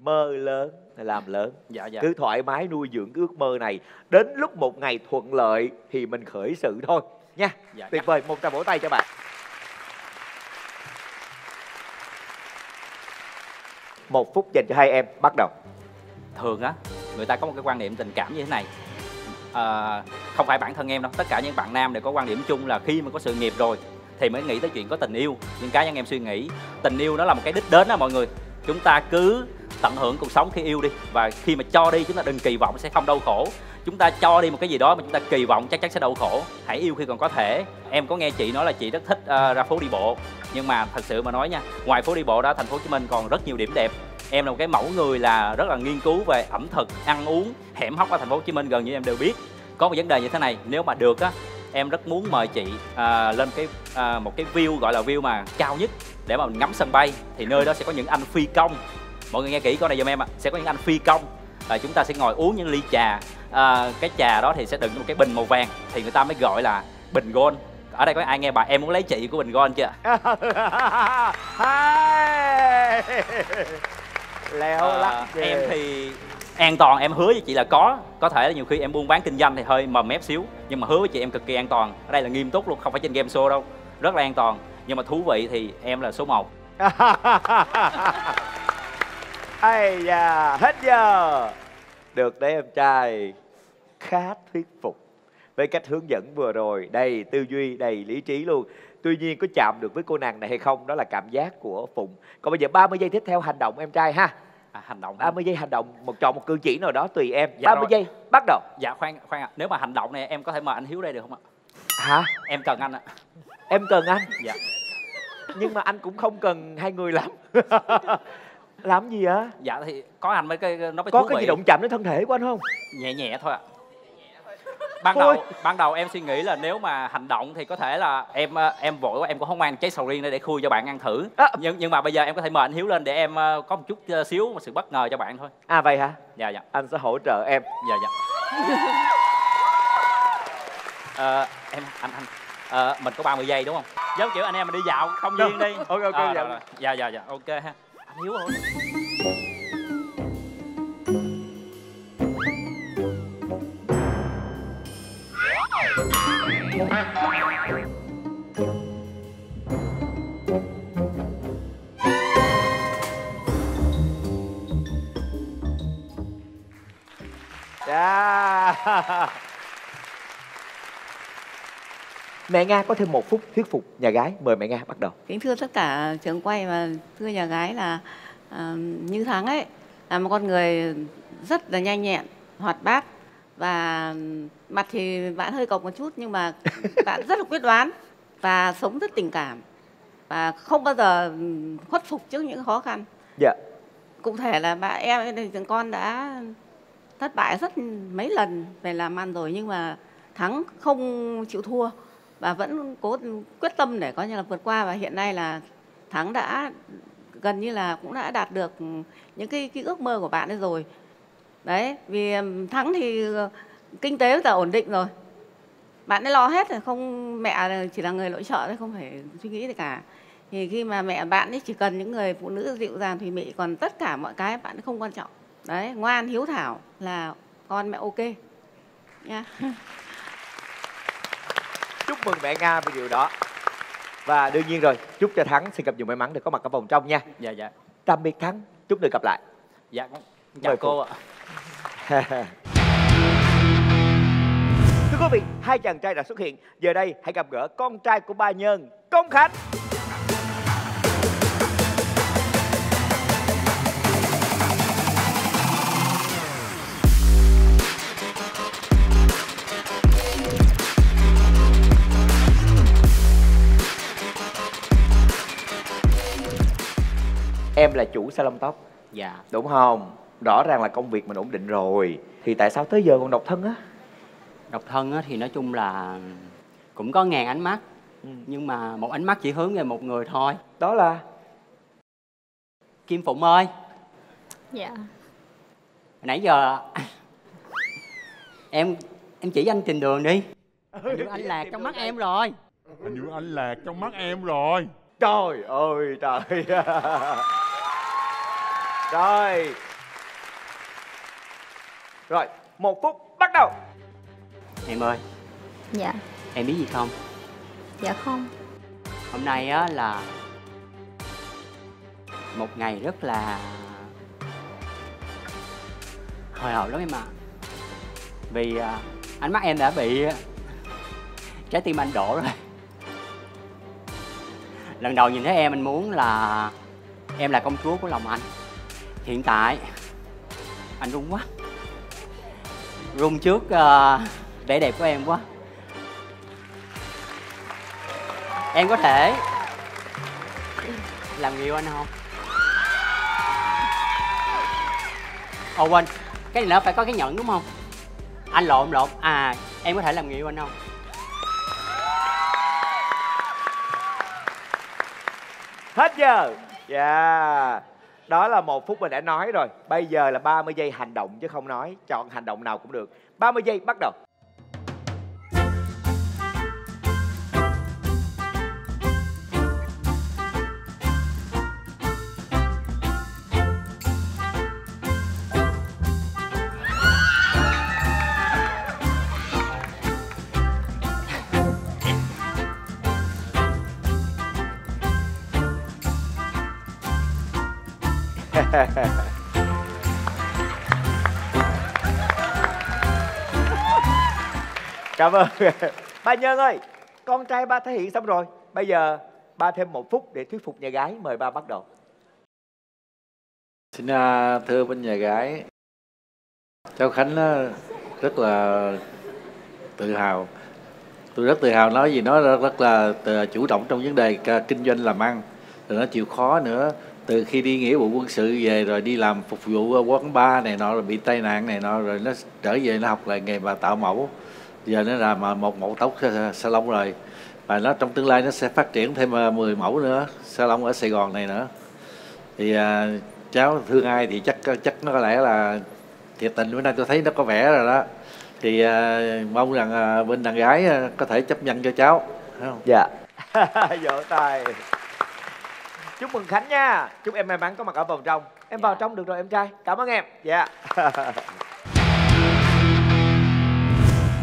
mơ lớn là làm lớn. Dạ dạ. Cứ thoải mái nuôi dưỡng cái ước mơ này. Đến lúc một ngày thuận lợi thì mình khởi sự thôi nha. Dạ, tuyệt vời. Một tràng vỗ tay cho bạn. Một phút dành cho hai em. Bắt đầu. Thường á người ta có một cái quan niệm tình cảm như thế này. À, không phải bản thân em đâu. Tất cả những bạn nam đều có quan điểm chung là khi mà có sự nghiệp rồi thì mới nghĩ tới chuyện có tình yêu. Nhưng cá nhân em suy nghĩ tình yêu nó là một cái đích đến đó mọi người. Chúng ta cứ tận hưởng cuộc sống khi yêu đi. Và khi mà cho đi chúng ta đừng kỳ vọng sẽ không đau khổ. Chúng ta cho đi một cái gì đó mà chúng ta kỳ vọng chắc chắn sẽ đau khổ. Hãy yêu khi còn có thể. Em có nghe chị nói là chị rất thích uh, ra phố đi bộ. Nhưng mà thật sự mà nói nha ngoài phố đi bộ đó thành phố hồ chí minh còn rất nhiều điểm đẹp. Em là một cái mẫu người là rất là nghiên cứu về ẩm thực ăn uống hẻm hóc ở thành phố hồ chí minh gần như em đều biết. Có một vấn đề như thế này nếu mà được á em rất muốn mời chị à, lên cái à, một cái view gọi là view mà cao nhất để mà mình ngắm sân bay. Thì nơi đó sẽ có những anh phi công mọi người nghe kỹ câu này giùm em ạ. Sẽ có những anh phi công. À, chúng ta sẽ ngồi uống những ly trà. À, cái trà đó thì sẽ đựng trong một cái bình màu vàng. Thì người ta mới gọi là bình gold ở đây có ai nghe bà em muốn lấy chị của bình gold chưa? Lắc ghê. em thì an toàn em hứa với chị là có. Có thể là nhiều khi em buôn bán kinh doanh thì hơi mờ mép xíu. Nhưng mà hứa với chị em cực kỳ an toàn. Ở đây là nghiêm túc luôn không phải trên game show đâu. Rất là an toàn. Nhưng mà thú vị thì em là số 1 Ây da, hết giờ. Được đấy em trai. Khá thuyết phục. Với cách hướng dẫn vừa rồi Đầy tư duy, đầy lý trí luôn. Tuy nhiên có chạm được với cô nàng này hay không Đó là cảm giác của Phụng. Còn bây giờ 30 giây tiếp theo hành động em trai ha. À, hành động 30 giây hành động Một chọn một cử chỉ nào đó tùy em. Dạ 30 rồi. giây bắt đầu. Dạ khoan khoan ạ. Nếu mà hành động này em có thể mời anh hiếu đây được không ạ? Hả? em cần anh ạ. Em cần anh? Dạ. Nhưng mà anh cũng không cần hai người lắm Làm gì á? dạ thì có anh mới cái nó mới Có cái vị. gì động chạm đến thân thể của anh không? nhẹ nhẹ thôi ạ. Ban Thôi. đầu ban đầu em suy nghĩ là nếu mà hành động thì có thể là em ờ, em vội quá em cũng không mang trái sầu riêng đây để khui cho bạn ăn thử. Nhưng nhưng mà bây giờ em có thể mời anh hiếu lên để em ờ, có một chút ờ, xíu một sự bất ngờ cho bạn thôi. À vậy hả? dạ dạ. Anh sẽ hỗ trợ em. Dạ dạ. Ờ, em anh anh ờ, mình có 30 giây đúng không? Giống kiểu anh em mình đi dạo không viên đi. Ok, ok, rồi. dạ dạ dạ. Ok ha anh hiếu ơi Dạ Mẹ Nga có thêm một phút thuyết phục nhà gái. Mời mẹ Nga bắt đầu. Kính thưa tất cả trường quay và thưa nhà gái là à, Như Thắng ấy là một con người rất là nhanh nhẹn, hoạt bát và mặt thì bạn hơi cộc một chút nhưng mà bạn rất là quyết đoán và sống rất tình cảm và không bao giờ khuất phục trước những khó khăn. Dạ. Cụ thể là bạn em thì con đã thất bại rất mấy lần về làm ăn rồi nhưng mà thắng không chịu thua và vẫn cố quyết tâm để coi như là vượt qua. Và hiện nay là thắng đã, gần như là cũng đã đạt được những cái cái ước mơ của bạn ấy rồi. Đấy, vì thắng thì ờ, kinh tế là ổn định rồi. Bạn ấy lo hết rồi, không, mẹ chỉ là người nội trợ thôi, không phải suy nghĩ gì cả. Thì khi mà mẹ bạn ấy chỉ cần những người phụ nữ dịu dàng, thùy mị, còn tất cả mọi cái bạn ấy không quan trọng. Đấy, ngoan, hiếu thảo là con mẹ ok. Nha. Chúc mừng mẹ Nga về điều đó. Và đương nhiên rồi Chúc cho Thắng xin gặp nhiều may mắn để có mặt ở vòng trong nha. Dạ dạ. Tạm biệt Thắng Chúc được gặp lại. Dạ chào cô ạ. Thưa quý vị, hai chàng trai đã xuất hiện. Giờ đây hãy gặp gỡ con trai của ba nhân, Công Khánh. Em là chủ salon tóc, Dạ. Đúng không? Rõ ràng là công việc mình ổn định rồi. Thì tại sao tới giờ còn độc thân á? Độc thân á, thì nói chung là cũng có ngàn ánh mắt. Nhưng mà một ánh mắt chỉ hướng về một người thôi. Đó là? Kim Phụng ơi. Dạ. Nãy giờ Em em chỉ anh trình đường đi. Hình như anh lạc trong mắt em rồi. Hình như anh lạc trong mắt em rồi. Trời ơi trời Rồi. Rồi, một phút bắt đầu. Em ơi. Dạ. em biết gì không? Dạ không. Hôm nay á là Một ngày rất là Hồi hộp lắm em ạ. Vì à, ánh mắt em đã bị Trái tim anh đổ rồi. Lần đầu nhìn thấy em anh muốn là Em là công chúa của lòng anh Hiện tại. Anh run quá. Run trước à, vẻ đẹp của em quá. Em có thể Làm người yêu anh không? Ồ quên. Cái này nó phải có cái nhẫn đúng không? Anh lộn lộn. À em có thể làm người yêu anh không? Hết giờ. Dạ. Đó là một phút mình đã nói rồi. Bây giờ là 30 giây hành động chứ không nói. Chọn hành động nào cũng được. 30 giây bắt đầu. Cảm ơn. Ba nhân ơi con trai ba thể hiện xong rồi. Bây giờ ba thêm một phút để thuyết phục nhà gái mời ba bắt đầu. Xin à, thưa bên nhà gái Cháu Khánh rất là tự hào. Tôi rất tự hào nói gì nó rất, rất là à, chủ động trong vấn đề kinh doanh làm ăn. Rồi nó chịu khó nữa. Từ khi đi nghĩa vụ quân sự về rồi đi làm phục vụ à, quán bar này nọ rồi bị tai nạn này nọ Rồi nó trở về nó học lại nghề bà tạo mẫu. Giờ nó làm à, một mẫu tóc sa- salon rồi. Và nó trong tương lai nó sẽ phát triển thêm à, 10 mẫu nữa Salon ở Sài Gòn này nữa. Thì à, cháu thương ai thì chắc chắc nó có lẽ là thiệt tình bữa nay tôi thấy nó có vẻ rồi đó. Thì à, mong rằng à, bên đàn gái à, có thể chấp nhận cho cháu thấy không? dạ. Vỗ tay. Chúc mừng khánh nha. Chúc em may mắn có mặt ở vòng trong. Em vào trong được rồi em trai. Cảm ơn em. Dạ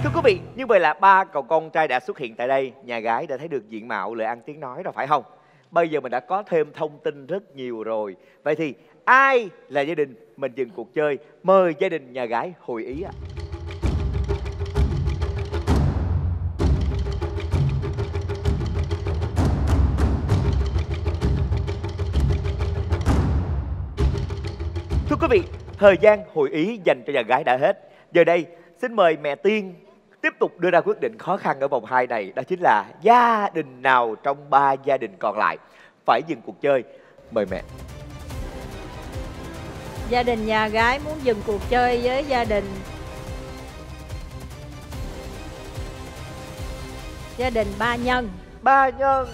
thưa quý vị như vậy là ba cậu con trai đã xuất hiện tại đây. Nhà gái đã thấy được diện mạo lời ăn tiếng nói rồi phải không? Bây giờ mình đã có thêm thông tin rất nhiều rồi. Vậy thì ai là gia đình mình dừng cuộc chơi? Mời gia đình nhà gái hồi ý ạ. Thưa quý vị, thời gian hội ý dành cho nhà gái đã hết. Giờ đây, xin mời mẹ Tiên tiếp tục đưa ra quyết định khó khăn ở vòng 2 này. Đó chính là gia đình nào trong ba gia đình còn lại phải dừng cuộc chơi. Mời mẹ. Gia đình nhà gái muốn dừng cuộc chơi với gia đình Gia đình ba nhân Ba nhân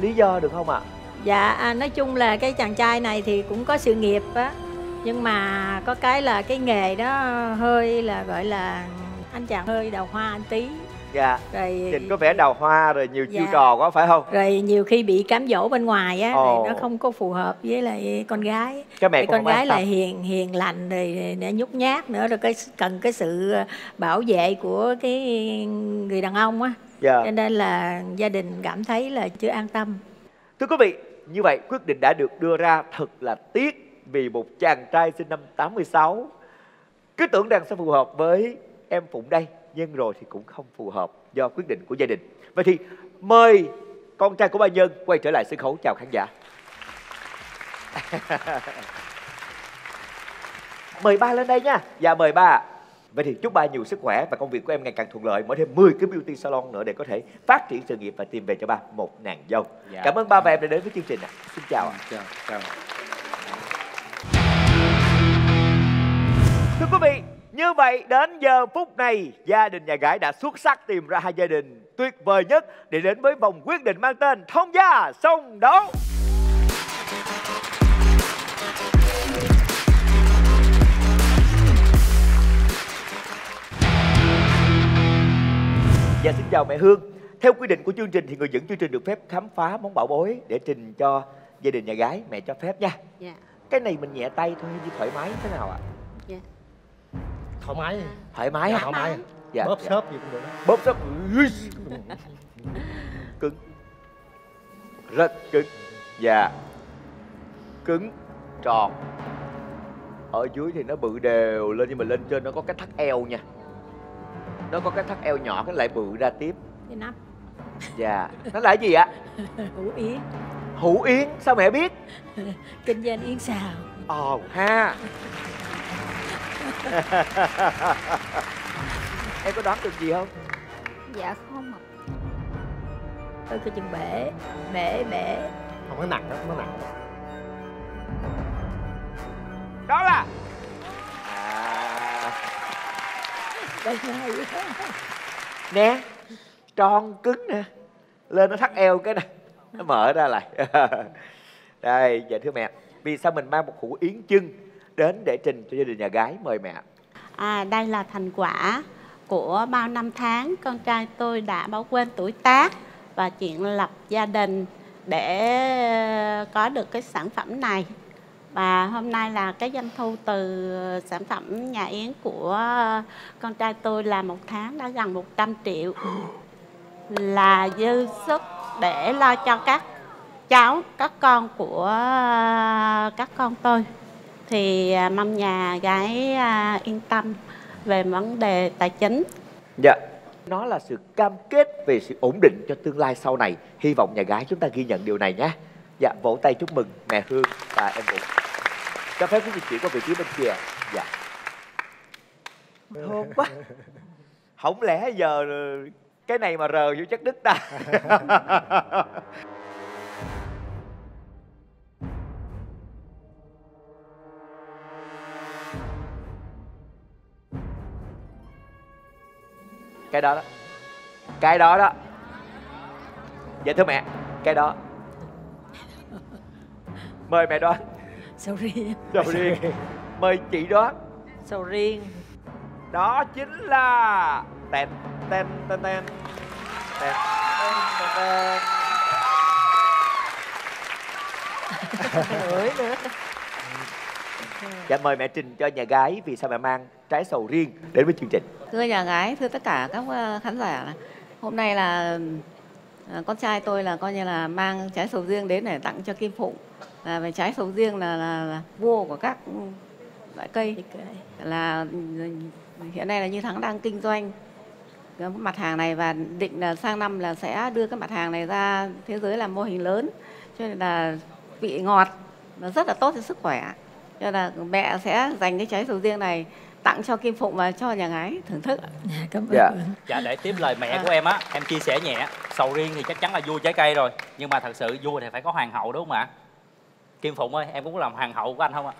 Lý do được không ạ? Dạ à, nói chung là cái chàng trai này thì cũng có sự nghiệp á Nhưng mà có cái là cái nghề đó hơi là gọi là anh chàng hơi đào hoa anh tí Dạ. Rồi Nhìn có vẻ đào hoa rồi nhiều chiêu Dạ. trò quá phải không? rồi nhiều khi bị cám dỗ bên ngoài á nó không có phù hợp với lại con gái Cái mẹ con gái lại hiền hiền lành rồi để nhút nhát nữa rồi cái cần cái sự bảo vệ của cái người đàn ông á Dạ. cho nên là gia đình cảm thấy là chưa an tâm Thưa quý vị, như vậy quyết định đã được đưa ra thật là tiếc vì một chàng trai sinh năm 86 cứ tưởng rằng sẽ phù hợp với em Phụng đây nhưng rồi thì cũng không phù hợp do quyết định của gia đình. Vậy thì mời con trai của ba Nhân quay trở lại sân khấu chào khán giả. mời ba lên đây nha. Dạ mời ba. Vậy thì chúc ba nhiều sức khỏe và công việc của em ngày càng thuận lợi, mở thêm 10 cái beauty salon nữa để có thể phát triển sự nghiệp và tìm về cho ba một nàng dâu. Dạ. Cảm ơn ba và em đã đến với chương trình ạ. Xin chào ạ. chào, chào. Thưa quý vị, như vậy đến giờ phút này, gia đình nhà gái đã xuất sắc tìm ra hai gia đình tuyệt vời nhất để đến với vòng quyết định mang tên Thông gia song đấu. Dạ xin chào mẹ Hương. Theo quy định của chương trình thì người dẫn chương trình được phép khám phá món bảo bối để trình cho gia đình nhà gái. Mẹ cho phép nha. Dạ. Cái này mình nhẹ tay thôi đi thoải mái thế nào ạ? Dạ. Thoải mái Thoải mái Dạ, hả? thoải mái Dạ. bóp dạ. xốp gì cũng được Bóp xốp. Ui. Cứng. Rất cứng. Dạ. Cứng tròn. Ở dưới thì nó bự đều lên nhưng mà lên trên nó có cái thắt eo nha. Nó có cái thắt eo nhỏ cái lại bự ra tiếp. cái nắp Dạ. Nó là cái gì ạ? hủ yến Hủ yến. Sao mẹ biết? kinh doanh yến xào Ồ ha. em có đoán được gì không? Dạ không ạ. tôi có chừng bể. Bể bể. Không có nặng đó nó nặng Đó là à, đây này nè tròn cứng nè. Lên nó thắt eo cái này nó mở ra lại. Đây dạ thưa mẹ. Vì sao mình mang một hũ yến chưng đến để trình cho gia đình nhà gái. Mời mẹ. À, đây là thành quả của bao năm tháng con trai tôi đã bỏ quên tuổi tác và chuyện lập gia đình để ờ, có được cái sản phẩm này. Và hôm nay là cái doanh thu từ sản phẩm nhà yến của con trai tôi là một tháng đã gần 100 triệu. Là dư sức để lo cho các cháu các con của ờ, các con tôi thì à, mong nhà gái à, yên tâm về vấn đề tài chính Dạ. Nó là sự cam kết về sự ổn định cho tương lai sau này. Hy vọng nhà gái chúng ta ghi nhận điều này nhé. Dạ, vỗ tay chúc mừng mẹ Hương và em Vũ. Cho phép quý vị chuyển qua vị trí bên kia. Dạ. Thơm quá. Không lẽ giờ cái này mà rờ vô chất đứt ta. cái đó đó. Cái đó đó. Dạ thưa mẹ cái đó. Mời mẹ đoán. Sầu riêng. Sầu riêng. Mời chị đoán. Sầu riêng. Đó chính là tên tên tên tên tên tên tên nữa. Dạ mời mẹ trình cho nhà gái vì sao mẹ mang trái sầu riêng đến với chương trình Thưa nhà gái, thưa tất cả các ờ, khán giả hôm nay là ờ, con trai tôi là coi như là mang trái sầu riêng đến để tặng cho Kim Phụng. Là về trái sầu riêng là, là, là vua của các loại cây. Là ừ, hiện nay là Như Thắng đang kinh doanh cái mặt hàng này và định là sang năm là sẽ đưa cái mặt hàng này ra thế giới làm mô hình lớn. Cho nên là vị ngọt nó rất là tốt cho sức khỏe. Cho nên là mẹ sẽ dành cái trái sầu riêng này tặng cho Kim Phụng và cho nhà gái thưởng thức. Cảm Dạ. Dạ để tiếp lời mẹ của em á, em chia sẻ nhẹ. Sầu riêng thì chắc chắn là vua trái cây rồi, nhưng mà thật sự vua thì phải có hoàng hậu đúng không ạ? Kim Phụng ơi, em cũng có làm hoàng hậu của anh không ạ?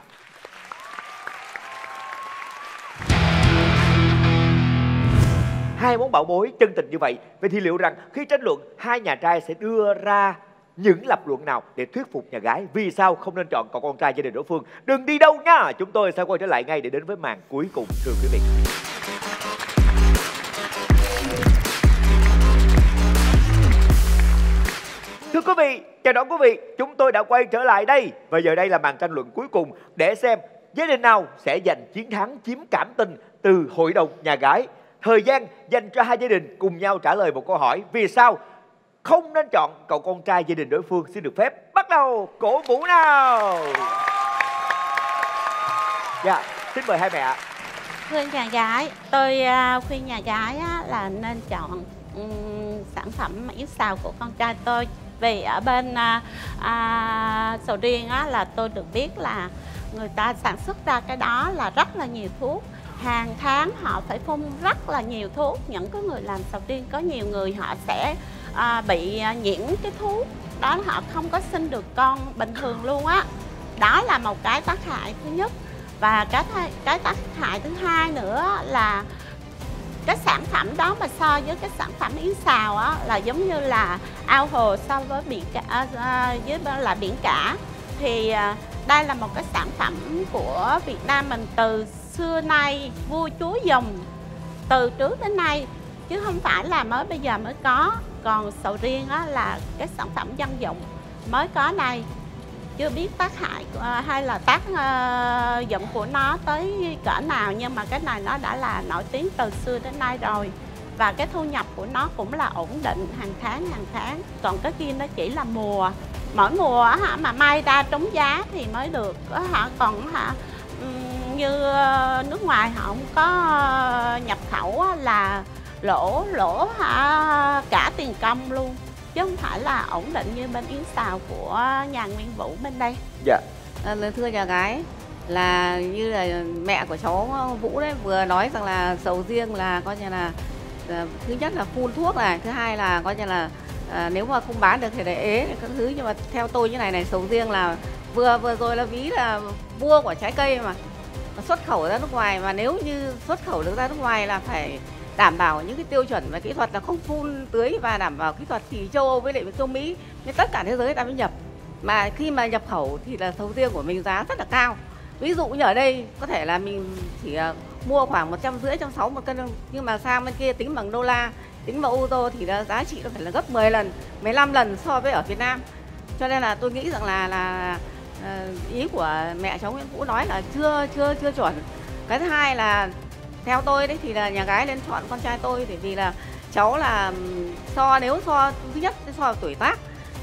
hai món bảo bối chân tình như vậy vậy thì liệu rằng khi tranh luận hai nhà trai sẽ đưa ra những lập luận nào để thuyết phục nhà gái? Vì sao không nên chọn cậu con trai gia đình đối phương? Đừng đi đâu nha! Chúng tôi sẽ quay trở lại ngay để đến với màn cuối cùng thưa quý vị. Thưa quý vị, chào đón quý vị, chúng tôi đã quay trở lại đây. Và giờ đây là màn tranh luận cuối cùng để xem gia đình nào sẽ giành chiến thắng chiếm cảm tình từ hội đồng nhà gái. Thời gian dành cho hai gia đình cùng nhau trả lời một câu hỏi. Vì sao không nên chọn cậu con trai gia đình đối phương xin được phép bắt đầu cổ vũ nào. Dạ, xin mời hai mẹ ạ. thưa nhà gái tôi à, khuyên nhà gái là nên chọn sản phẩm yến xào của con trai tôi vì ở bên à, à, sầu riêng á, là tôi được biết là người ta sản xuất ra cái đó là rất là nhiều thuốc hàng tháng họ phải phun rất là nhiều thuốc những cái người làm sầu riêng có nhiều người họ sẽ à, bị à, nhiễm cái thuốc đó họ không có sinh được con bình thường luôn á. Đó là một cái tác hại thứ nhất. Và cái cái tác hại thứ hai nữa là cái sản phẩm đó mà so với cái sản phẩm yến xào á là giống như là ao hồ so với biển cả à, à, với là biển cả. Thì đây là một cái sản phẩm của Việt Nam mình từ xưa nay vua chúa dùng từ trước đến nay chứ không phải là mới bây giờ mới có còn sầu riêng á là cái sản phẩm dân dụng mới có này. Chưa biết tác hại à, hay là tác ờ, dụng của nó tới cỡ nào nhưng mà cái này nó đã là nổi tiếng từ xưa đến nay rồi. Và cái thu nhập của nó cũng là ổn định hàng tháng hàng tháng. Còn cái kia nó chỉ là mùa. Mỗi mùa hả mà may ra trúng giá thì mới được. Hả còn hả như ờ, nước ngoài họ không có ờ, nhập khẩu là lỗ lỗ hả cả tiền công luôn. Chứ không phải là ổn định như bên yến xào của nhà Nguyên Vũ bên đây. Dạ. À, lời thưa nhà gái là như là mẹ của cháu Vũ đấy vừa nói rằng là sầu riêng là coi như là, là thứ nhất là phun thuốc này, thứ hai là coi như là à, nếu mà không bán được thì để ế các thứ. Nhưng mà theo tôi như này này sầu riêng là vừa vừa rồi là ví là vua của trái cây mà Mà xuất khẩu ra nước ngoài. Mà nếu như xuất khẩu được ra nước ngoài là phải đảm bảo những cái tiêu chuẩn và kỹ thuật là không phun tưới và đảm bảo kỹ thuật thì châu Âu với lại châu Mỹ nhưng tất cả thế giới ta mới nhập. Mà khi mà nhập khẩu thì là sầu riêng của mình giá rất là cao. Ví dụ như ở đây, có thể là mình chỉ ờ, mua khoảng một trăm rưỡi trăm sáu một cân nhưng mà sang bên kia tính bằng đô la, tính bằng euro thì là giá trị nó phải là gấp 10 lần 15 lần so với ở Việt Nam. Cho nên là tôi nghĩ rằng là là ờ, ý của mẹ cháu Nguyễn Vũ nói là chưa chưa chưa chuẩn. Cái thứ hai là theo tôi đấy thì là nhà gái nên chọn con trai tôi bởi vì là cháu là so nếu so thứ nhất so tuổi tác.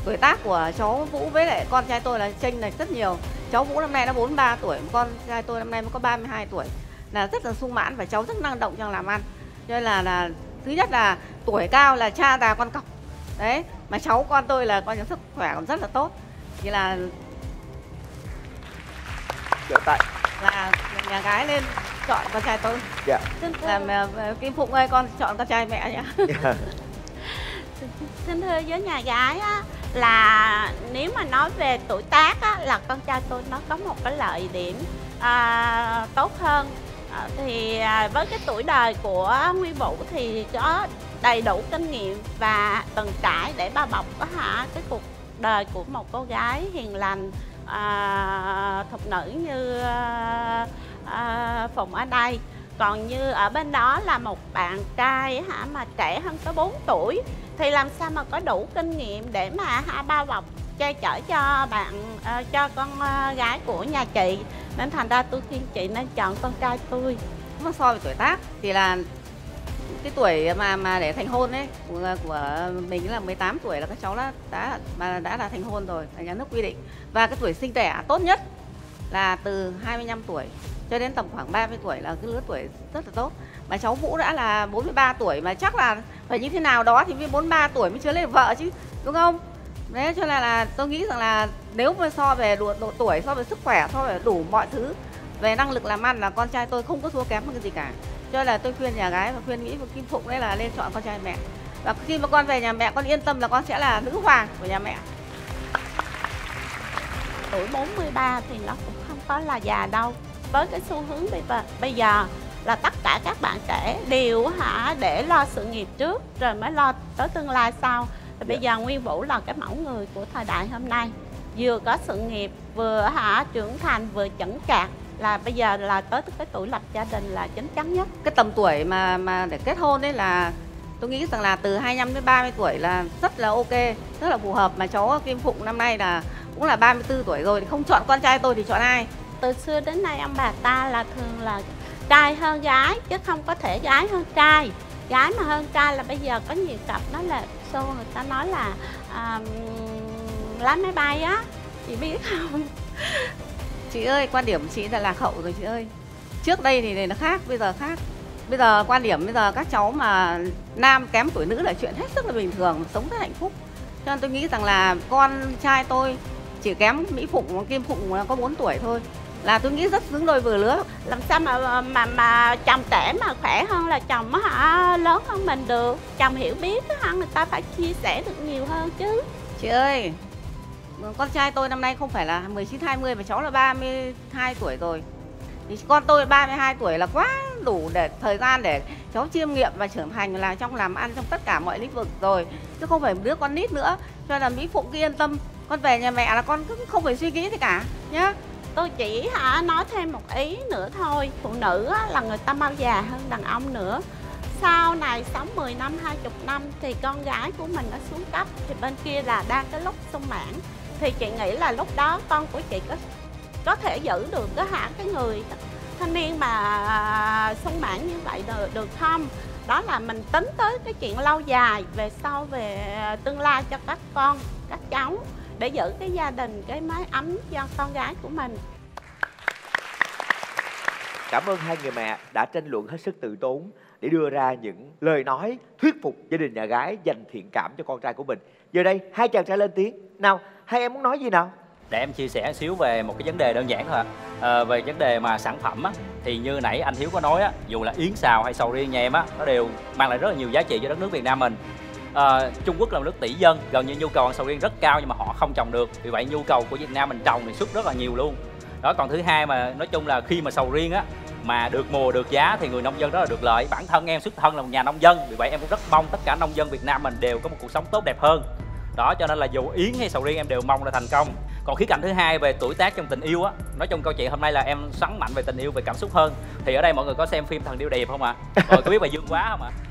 Tuổi tác của cháu Vũ với lại con trai tôi là chênh lệch rất nhiều. Cháu Vũ năm nay nó 43 tuổi con trai tôi năm nay mới có 32 tuổi. Là rất là sung mãn và cháu rất năng động trong làm ăn. Cho nên là là thứ nhất là tuổi cao là cha già con cọc. Đấy mà cháu con tôi là con sức khỏe còn rất là tốt. Thì là Vỗ tay. là nhà gái lên chọn con trai tôi Dạ. làm Kim Phụng ơi con chọn con trai mẹ nhá Dạ. xin thưa với nhà gái á, là nếu mà nói về tuổi tác á, là con trai tôi nó có một cái lợi điểm à, tốt hơn à, thì à, với cái tuổi đời của Nguyên Vũ thì có đầy đủ kinh nghiệm và từng trải để bao bọc có hả cái cuộc đời của một cô gái hiền lành à, thục nữ như à, à, Phụng ở đây. Còn như ở bên đó là một bạn trai hả mà trẻ hơn tới 4 tuổi. Thì làm sao mà có đủ kinh nghiệm để mà ha bao bọc che chở cho bạn ờ, cho con ờ, gái của nhà chị? Nên thành ra tôi khuyên chị nên chọn con trai tôi mà so về tuổi tác thì là cái tuổi mà mà để thành hôn ấy của, của mình là 18 tuổi là các cháu đã đã mà đã là thành hôn rồi là nhà nước quy định. Và cái tuổi sinh đẻ tốt nhất là từ 25 tuổi cho đến tầm khoảng 30 tuổi là cái lứa tuổi rất là tốt. Mà cháu Vũ đã là 43 tuổi mà chắc là phải như thế nào đó thì mới 43 tuổi mới chưa lấy vợ chứ đúng không? Đấy cho nên là, là tôi nghĩ rằng là nếu mà so về độ, độ tuổi so về sức khỏe so về đủ mọi thứ về năng lực làm ăn là con trai tôi không có thua kém một cái gì cả. Cho nên là tôi khuyên nhà gái và khuyên nghĩ và Kim Phụng đấy là nên chọn con trai mẹ. Và khi mà con về nhà mẹ con yên tâm là con sẽ là nữ hoàng của nhà mẹ. Tuổi 43 thì nó cũng không có là già đâu với cái xu hướng bây, giờ- bây giờ là tất cả các bạn trẻ đều hả để lo sự nghiệp trước rồi mới lo tới tương lai sau. Thì bây giờ Nguyên Vũ là cái mẫu người của thời đại hôm nay vừa có sự nghiệp vừa hả trưởng thành vừa chững chạc. Là bây giờ là tới cái tuổi lập gia đình là chính chắn nhất. Cái tầm tuổi mà mà để kết hôn đấy là tôi nghĩ rằng là từ 25 đến 30 tuổi là rất là ok rất là phù hợp. Mà cháu Kim Phụng năm nay là cũng là 34 tuổi rồi thì không chọn con trai tôi thì chọn ai từ xưa đến nay ông bà ta là thường là trai hơn gái chứ không có thể gái hơn trai. Gái mà hơn trai là bây giờ có nhiều cặp nó là xô người ta nói là um, lái máy bay á chị biết không? Chị ơi quan điểm của chị là lạc hậu rồi chị ơi. Trước đây thì nó khác bây giờ khác. Bây giờ quan điểm bây giờ các cháu mà nam kém tuổi nữ là chuyện hết sức là bình thường sống rất hạnh phúc. Cho nên tôi nghĩ rằng là con trai tôi chỉ kém mỹ phụng kim phụng có 4 tuổi thôi là tôi nghĩ rất xứng đôi vừa lứa. Làm sao mà mà mà chồng trẻ mà khỏe hơn là chồng nó hả? Lớn hơn mình được. Chồng hiểu biết á hả? Người ta phải chia sẻ được nhiều hơn chứ. Chị ơi, con trai tôi năm nay không phải là 19 20 mà cháu là 32 tuổi rồi. Thì con tôi 32 tuổi là quá đủ để, thời gian để cháu chiêm nghiệm và trưởng thành là trong làm ăn trong tất cả mọi lĩnh vực rồi. Chứ không phải đứa con nít nữa. Cho nên là mỹ phụng cứ yên tâm. Con về nhà mẹ là con cứ không phải suy nghĩ gì cả, nhá tôi chỉ hả nói thêm một ý nữa thôi. Phụ nữ á, là người ta mau già hơn đàn ông nữa. Sau này sống 10 năm 20 năm thì con gái của mình nó xuống cấp. Thì bên kia là đang cái lúc sung mãn. Thì chị nghĩ là lúc đó con của chị có có thể giữ được cái hả cái người thanh niên mà à, sung mãn như vậy được, được không? Đó là mình tính tới cái chuyện lâu dài về sau về à, tương lai cho các con các cháu để giữ cái gia đình cái mái ấm cho con gái của mình Cảm ơn hai người mẹ đã tranh luận hết sức tự tốn để đưa ra những lời nói thuyết phục gia đình nhà gái dành thiện cảm cho con trai của mình. Giờ đây hai chàng trai lên tiếng. Nào, hai em muốn nói gì nào? để em chia sẻ xíu về một cái vấn đề đơn giản thôi ạ à, về vấn đề mà sản phẩm á thì như nãy anh Hiếu có nói á dù là yến xào hay sầu riêng nhà em á nó đều mang lại rất là nhiều giá trị cho đất nước Việt Nam mình à, Trung Quốc là một nước tỷ dân gần như nhu cầu ăn sầu riêng rất cao nhưng mà họ không trồng được. Vì vậy nhu cầu của Việt Nam mình trồng thì xuất rất là nhiều luôn. Đó còn thứ hai mà nói chung là khi mà sầu riêng á mà được mùa được giá thì người nông dân đó là được lợi. Bản thân em xuất thân là một nhà nông dân vì vậy em cũng rất mong tất cả nông dân Việt Nam mình đều có một cuộc sống tốt đẹp hơn. Đó cho nên là dù yến hay sầu riêng em đều mong là thành công. Còn khía cạnh thứ hai về tuổi tác trong tình yêu á nói chung câu chuyện hôm nay là em xoắn mạnh về tình yêu về cảm xúc hơn. Thì ở đây mọi người có xem phim thần điêu đẹp không ạ? À? rồi có biết bà dương quá không ạ? à?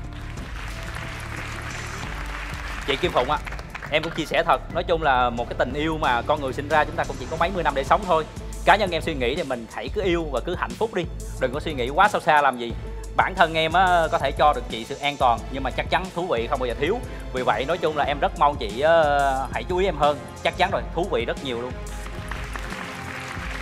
Chị kim phụng ạ. À, em cũng chia sẻ thật nói chung là một cái tình yêu mà con người sinh ra chúng ta cũng chỉ có mấy mươi năm để sống thôi. Cá nhân em suy nghĩ thì mình hãy cứ yêu và cứ hạnh phúc đi đừng có suy nghĩ quá sâu xa làm gì. Bản thân em á có thể cho được chị sự an toàn nhưng mà chắc chắn thú vị không bao giờ thiếu. Vì vậy nói chung là em rất mong chị hãy chú ý em hơn chắc chắn rồi thú vị rất nhiều luôn.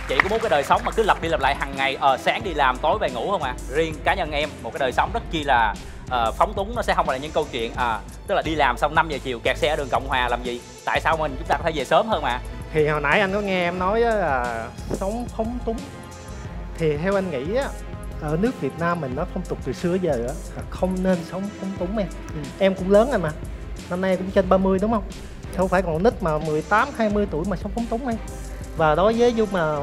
Chị có muốn cái đời sống mà cứ lặp đi lặp lại hàng ngày ờ sáng đi làm tối về ngủ không à riêng cá nhân em một cái đời sống rất chi là ờ, phóng túng nó sẽ không phải là những câu chuyện à tức là đi làm xong 5 giờ chiều kẹt xe ở đường cộng hòa làm gì? Tại sao mình? Chúng ta có thể về sớm hơn mà. Thì hồi nãy anh có nghe em nói á là sống phóng túng. Thì theo anh nghĩ á ở nước Việt Nam mình nó phong tục từ xưa giờ á không nên sống phóng túng em. Em cũng lớn rồi mà năm nay cũng trên 30 đúng không? Không phải còn nít mà 18 20 tuổi mà sống phóng túng em. Và đối với dung mà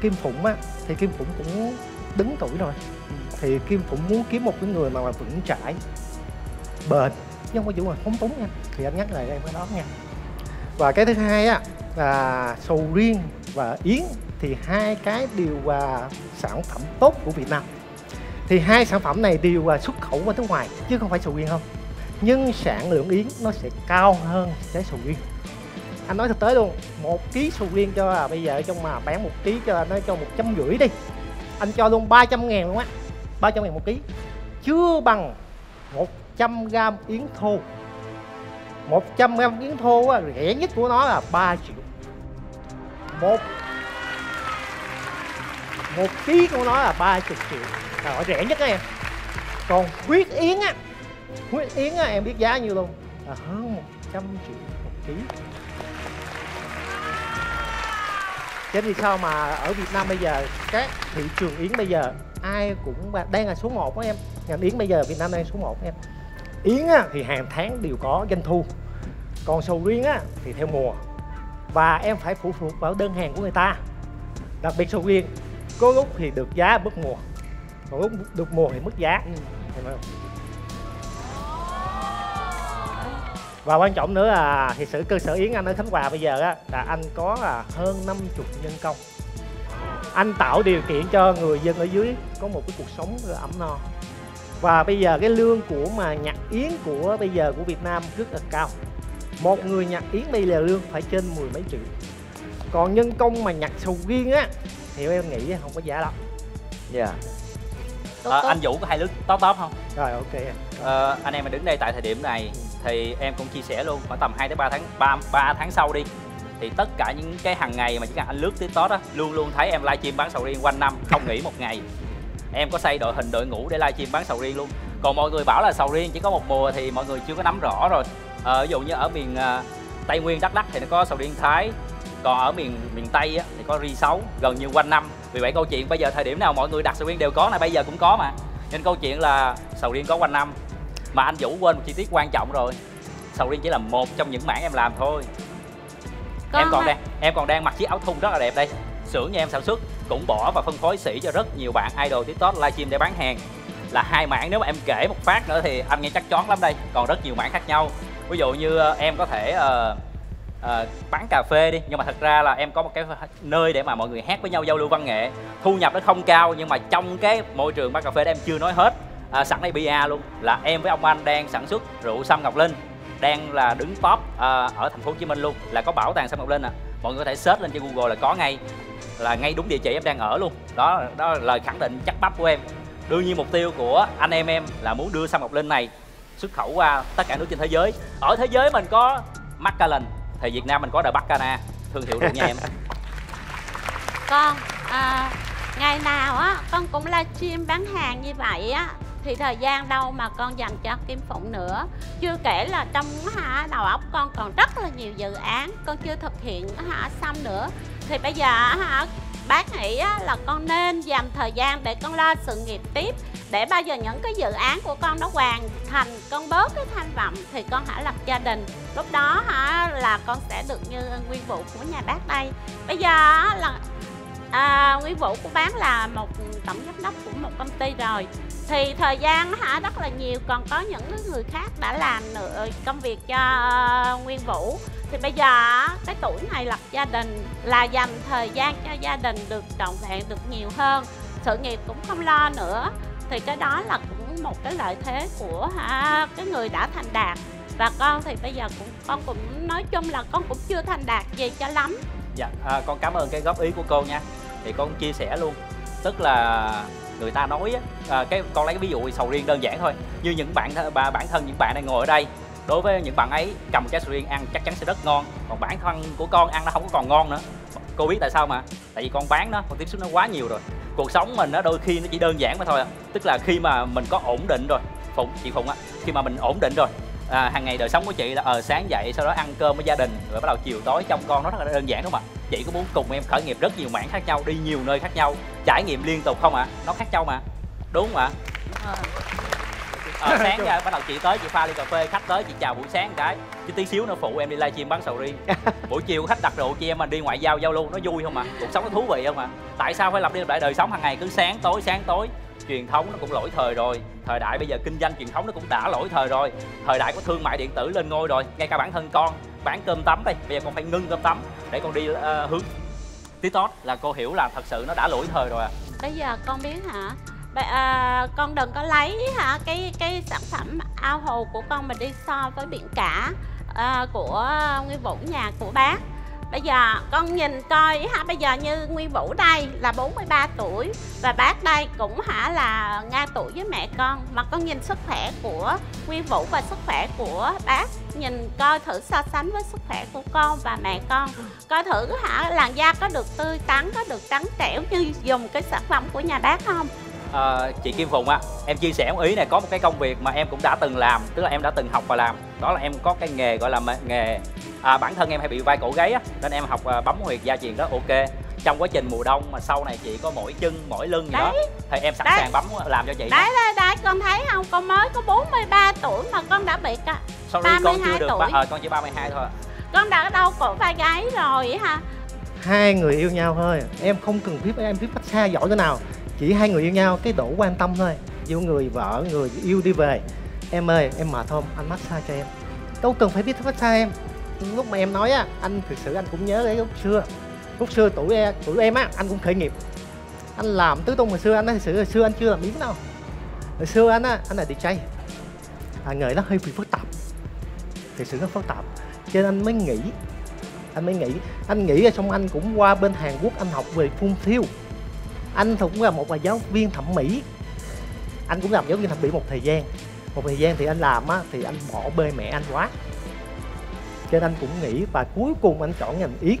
Kim Phụng á thì Kim Phụng cũng đứng tuổi rồi thì Kim cũng muốn kiếm một cái người mà, mà vững chãi. Bền chứ không có vụ mà phóng túng nha. Thì anh nhắc lại em cái đó nha. Và cái thứ hai á là sầu riêng và yến thì hai cái đều là sản phẩm tốt của Việt Nam. Thì hai sản phẩm này đều là xuất khẩu qua nước ngoài chứ không phải sầu riêng không. Nhưng sản lượng yến nó sẽ cao hơn trái sầu riêng. Anh nói thực tế luôn một ký sầu riêng cho à, bây giờ trong mà bán một ký cho nó cho một trăm rưỡi đi. Anh cho luôn 300 ngàn luôn á. 300 ngàn một ký chưa bằng 100 gram yến thô. 100 gram yến thô á, rẻ nhất của nó là 3 triệu. Một một ký của nó là 30 triệu. Là rẻ nhất đó em. Còn huyết yến á huyết yến á em biết giá nhiêu luôn? Là hơn 100 triệu một ký. Chứ vì sao mà ở Việt Nam bây giờ các thị trường yến bây giờ ai cũng đang là số 1 đó em. Ngành yến bây giờ Việt Nam đang số 1 em. Yến á, thì hàng tháng đều có doanh thu. Còn sầu riêng á thì theo mùa. Và em phải phụ thuộc vào đơn hàng của người ta. Đặc biệt sầu riêng có lúc thì được giá mất mùa còn lúc được mùa thì mất giá. Em thấy không? và quan trọng nữa là thì sự cơ sở yến anh ở khánh hòa bây giờ á là anh có là hơn 50 nhân công anh tạo điều kiện cho người dân ở dưới có một cái cuộc sống ấm no. Và bây giờ cái lương của mà nhặt yến của bây giờ của Việt Nam rất là cao. Một người nhặt yến bây giờ lương phải trên mười mấy triệu. Còn nhân công mà nhặt sầu riêng á thì em nghĩ không có giá lắm dạ. Ờ, anh Vũ có hai lướt top top không? Rồi ok. Ờ, anh em mình đứng đây tại thời điểm này thì em cũng chia sẻ luôn khoảng tầm 2 tới 3 tháng 3, 3 tháng sau đi thì tất cả những cái hàng ngày mà chỉ cần anh lướt TikTok á luôn luôn thấy em livestream bán sầu riêng quanh năm không nghỉ một ngày. Em có xây đội hình đội ngũ để livestream bán sầu riêng luôn. Còn mọi người bảo là sầu riêng chỉ có một mùa thì mọi người chưa có nắm rõ rồi. Ờ, ví dụ như ở miền ờ, tây nguyên đắk lắc thì nó có sầu riêng thái. Còn ở miền miền tây á, thì có ri sấu gần như quanh năm. Vì vậy câu chuyện bây giờ thời điểm nào mọi người đặt sầu riêng đều có này bây giờ cũng có mà. Nên câu chuyện là sầu riêng có quanh năm. Mà anh vũ quên một chi tiết quan trọng rồi. Sầu riêng chỉ là một trong những mảng em làm thôi em Con còn á- đang em còn đang mặc chiếc áo thun rất là đẹp đây. Xưởng nhà em sản xuất cũng bỏ và phân phối sỉ cho rất nhiều bạn idol tiktok livestream để bán hàng. Là hai mảng nếu mà em kể một phát nữa thì anh nghe chắc chón lắm đây. Còn rất nhiều mảng khác nhau. Ví dụ như ờ, em có thể ờ, ờ, bán cà phê đi nhưng mà thật ra là em có một cái nơi để mà mọi người hát với nhau giao lưu văn nghệ. Thu nhập nó không cao nhưng mà trong cái môi trường bán cà phê đó em chưa nói hết. À, sẵn đây bia luôn. Là em với ông anh đang sản xuất rượu sâm ngọc linh đang là đứng top uh, ở thành phố hồ chí minh luôn là có bảo tàng sâm ngọc linh à. Mọi người có thể search lên trên google là có ngay là ngay đúng địa chỉ em đang ở luôn. Đó đó là lời khẳng định chắc bắp của em. Đương nhiên mục tiêu của anh em em là muốn đưa sâm ngọc linh này xuất khẩu qua tất cả nước trên thế giới. Ở thế giới mình có Macallan thì Việt Nam mình có The Bacana. Thương hiệu được nha em. Con à, ngày nào á con cũng livestream bán hàng như vậy á thì thời gian đâu mà con dành cho Kim Phụng nữa. Chưa kể là trong hả đầu óc con còn rất là nhiều dự án con chưa thực hiện hả xong nữa. Thì bây giờ hả bác nghĩ là con nên dành thời gian để con lo sự nghiệp tiếp để bao giờ những cái dự án của con nó hoàn thành con bớt cái tham vọng thì con hãy lập gia đình. Lúc đó hả là con sẽ được như nguyên vụ của nhà bác đây. Bây giờ là à, nguyên vụ của bác là một tổng giám đốc của một công ty rồi thì thời gian hả? Rất là nhiều. Còn có những cái người khác đã làm nữa công việc cho ờ, nguyên vũ. Thì bây giờ cái tuổi này lập gia đình là dành thời gian cho gia đình được trọn vẹn được nhiều hơn. Sự nghiệp cũng không lo nữa. Thì cái đó là cũng một cái lợi thế của hả, cái người đã thành đạt. Và con thì bây giờ cũng con cũng nói chung là con cũng chưa thành đạt gì cho lắm. Dạ, à, con cảm ơn cái góp ý của cô nha. Thì con chia sẻ luôn, tức là người ta nói à, cái con lấy cái ví dụ sầu riêng đơn giản thôi. Như những bạn ba bà bản thân những bạn đang ngồi ở đây đối với những bạn ấy cầm một trái sầu riêng ăn chắc chắn sẽ rất ngon. Còn bản thân của con ăn nó không có còn ngon nữa. Cô biết tại sao mà? Tại vì con bán nó con tiếp xúc nó quá nhiều rồi. Cuộc sống mình nó đôi khi nó chỉ đơn giản mà thôi à. tức là khi mà mình có ổn định rồi phụng chị phụng á khi mà mình ổn định rồi à, hàng ngày đời sống của chị là ờ sáng dậy sau đó ăn cơm với gia đình rồi bắt đầu chiều tối trông con nó rất là đơn giản đúng không ạ? Chị có muốn cùng em khởi nghiệp rất nhiều mảng khác nhau đi nhiều nơi khác nhau trải nghiệm liên tục không ạ? Nó khác nhau mà. Đúng không ạ? Ờ, sáng ra bắt đầu chị tới chị pha ly cà phê khách tới chị chào buổi sáng cái. Chứ tí xíu nữa phụ em đi livestream bán sầu riêng. Buổi chiều khách đặt rượu chị em mình đi ngoại giao giao lưu nó vui không ạ? Cuộc sống nó thú vị không ạ? Tại sao phải lặp đi lặp lại đời sống hàng ngày cứ sáng tối sáng tối truyền thống nó cũng lỗi thời rồi thời đại bây giờ kinh doanh truyền thống nó cũng đã lỗi thời rồi. Thời đại của thương mại điện tử lên ngôi rồi. Ngay cả bản thân con bán cơm tấm đây. Bây giờ con phải ngưng cơm tấm để con đi uh, hướng tiktok là cô hiểu là thật sự nó đã lỗi thời rồi à. Bây giờ con biết hả? Bây- à, con đừng có lấy hả cái cái sản phẩm ao hồ của con mà đi so với biển cả à, của Nguyên Vũ nhà của bác bây giờ con nhìn coi ha bây giờ như Nguyên Vũ đây là 43 tuổi và bác đây cũng hả là ngang tuổi với mẹ con. Mà con nhìn sức khỏe của Nguyên Vũ và sức khỏe của bác nhìn coi thử so sánh với sức khỏe của con và mẹ con. Coi thử hả làn da có được tươi tắn có được trắng trẻo như dùng cái sản phẩm của nhà bác không? À, chị Kim Phụng á, em chia sẻ một ý này có một cái công việc mà em cũng đã từng làm, tức là em đã từng học và làm. Đó là em có cái nghề gọi là nghề à, bản thân em hay bị vai cổ gáy á, nên em học à, bấm huyệt gia truyền rất ok. Trong quá trình mùa đông mà sau này chị có mỏi chân, mỏi lưng gì đó, thì em sẵn Đấy. sàng bấm làm cho chị. đấy đấy đấy con thấy không con mới có 43 tuổi mà con đã bị cả Sorry con 32 chưa được, tuổi. ba, ờ, con chỉ 32 thôi. con đã đau cổ vai gáy rồi ha hai người yêu nhau thôi em không cần biết em biết massage giỏi thế nào chỉ hai người yêu nhau cái độ quan tâm thôi yêu người vợ người yêu đi về em ơi em mệt không anh massage cho em đâu cần phải biết massage em lúc mà em nói á anh thực sự anh cũng nhớ cái lúc xưa. Lúc xưa tuổi em tuổi em á anh cũng khởi nghiệp. Anh làm tứ tung hồi xưa anh nói thực sự hồi xưa anh chưa làm biến đâu. Hồi xưa anh á anh là DJ à, nghề nó hơi bị phức tạp. Thực sự nó phức tạp. Cho nên anh mới nghĩ anh mới nghĩ anh nghĩ là xong anh cũng qua bên Hàn Quốc anh học về phun thiêu anh cũng là một là giáo viên thẩm mỹ. Anh cũng làm giáo viên thẩm mỹ một thời gian. Một thời gian thì anh làm á thì anh bỏ bê mẹ anh quá cho nên anh cũng nghĩ và cuối cùng anh chọn ngành yết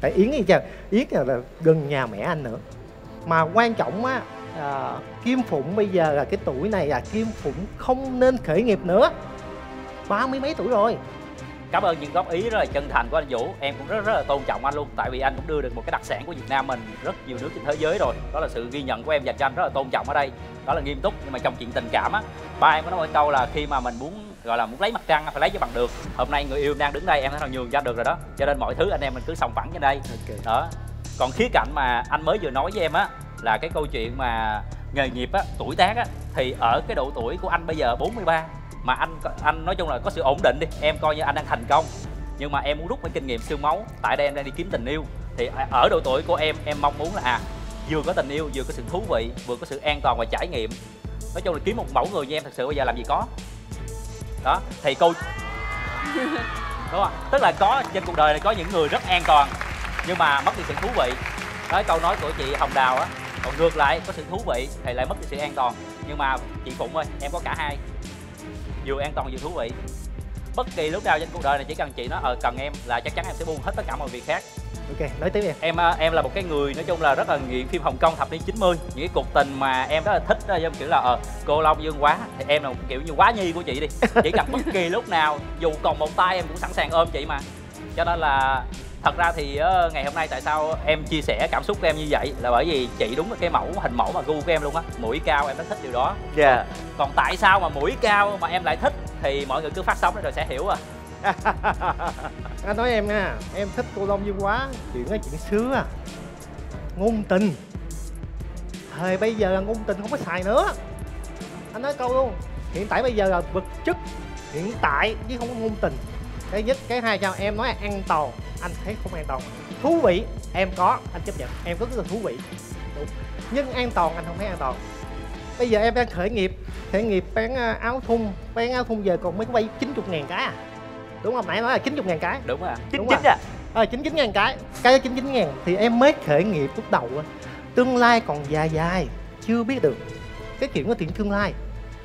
tại yến gì chưa yết là, là gần nhà mẹ anh nữa. Mà quan trọng á à, kim phụng bây giờ là cái tuổi này là kim phụng không nên khởi nghiệp nữa. Ba mươi mấy tuổi rồi. Cảm ơn những góp ý rất là chân thành của anh Vũ. Em cũng rất rất là tôn trọng anh luôn Tại vì anh cũng đưa được một cái đặc sản của Việt Nam mình Rất nhiều nước trên thế giới rồi. Đó là sự ghi nhận của em dành cho anh rất là tôn trọng ở đây. Đó là nghiêm túc Nhưng mà trong chuyện tình cảm á. Ba em có nói một câu là khi mà mình muốn gọi là muốn lấy mặt trăng phải lấy cho bằng được. Hôm nay người yêu đang đứng đây em thấy nào nhường anh được rồi đó. Cho nên mọi thứ anh em mình cứ sòng phẳng trên đây. Đó. Còn khía cạnh mà anh mới vừa nói với em á Là cái câu chuyện mà nghề nghiệp á, tuổi tác á Thì ở cái độ tuổi của anh bây giờ 43 mà anh anh nói chung là có sự ổn định đi. Em coi như anh đang thành công. Nhưng mà em muốn rút cái kinh nghiệm xương máu tại đây em đang đi kiếm tình yêu. Thì ở độ tuổi của em em mong muốn là à vừa có tình yêu vừa có sự thú vị vừa có sự an toàn và trải nghiệm. Nói chung là kiếm một mẫu người như em thật sự bây giờ làm gì có đó thì câu đúng không tức là có trên cuộc đời này có những người rất an toàn nhưng mà mất đi sự thú vị. Đó câu nói của chị hồng đào á còn ngược lại có sự thú vị thì lại mất đi sự an toàn. Nhưng mà chị phụng ơi em có cả hai. Vừa an toàn vừa thú vị. Bất kỳ lúc nào trên cuộc đời này chỉ cần chị nó ờ cần em là chắc chắn em sẽ buông hết tất cả mọi việc khác ok nói tiếp em. Em à, em là một cái người nói chung là rất là nghiện phim Hồng Kông thập niên 90 những cái cuộc tình mà em rất là thích đó, giống kiểu là ờ cô Long Dương quá. Thì em là một kiểu như quá nhi của chị đi chỉ cần bất kỳ lúc nào dù còn một tay em cũng sẵn sàng ôm chị mà. Cho nên là thật ra thì ờ, ngày hôm nay tại sao em chia sẻ cảm xúc của em như vậy là bởi vì chị đúng là cái mẫu hình mẫu mà gu của em luôn á. Mũi cao em rất thích điều đó. Dạ. còn tại sao mà mũi cao mà em lại thích thì mọi người cứ phát sóng rồi sẽ hiểu à anh nói em nha, em thích cô Long Dương quá, chuyện nói chuyện xưa à. ngôn tình. Thời bây giờ là ngôn tình không có xài nữa. Anh nói câu luôn, hiện tại bây giờ là vật chất hiện tại chứ không có ngôn tình. Cái nhất, cái hai cho em nói là an toàn, anh thấy không an toàn. Thú vị, em có, anh chấp nhận. Em có rất là thú vị. Đúng. Nhưng an toàn, anh không thấy an toàn. Bây giờ em đang khởi nghiệp khởi nghiệp bán à, áo thun, bán áo thun giờ còn mới có bay 90 ngàn cái à đúng không? Nãy nói là 90 ngàn cái. Đúng à Đúng 99 rồi. à? Ờ 99 ngàn cái. Cái đó 99 ngàn thì em mới khởi nghiệp lúc đầu tương lai còn dài dài chưa biết được cái chuyện có chuyện tương lai.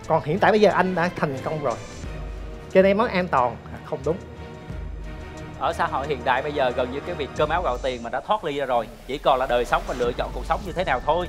Còn hiện tại bây giờ anh đã thành công rồi. Cho nên nói an toàn không đúng. Ở xã hội hiện đại bây giờ gần như cái việc cơm áo gạo tiền mà đã thoát ly ra rồi. Chỉ còn là đời sống và lựa chọn cuộc sống như thế nào thôi.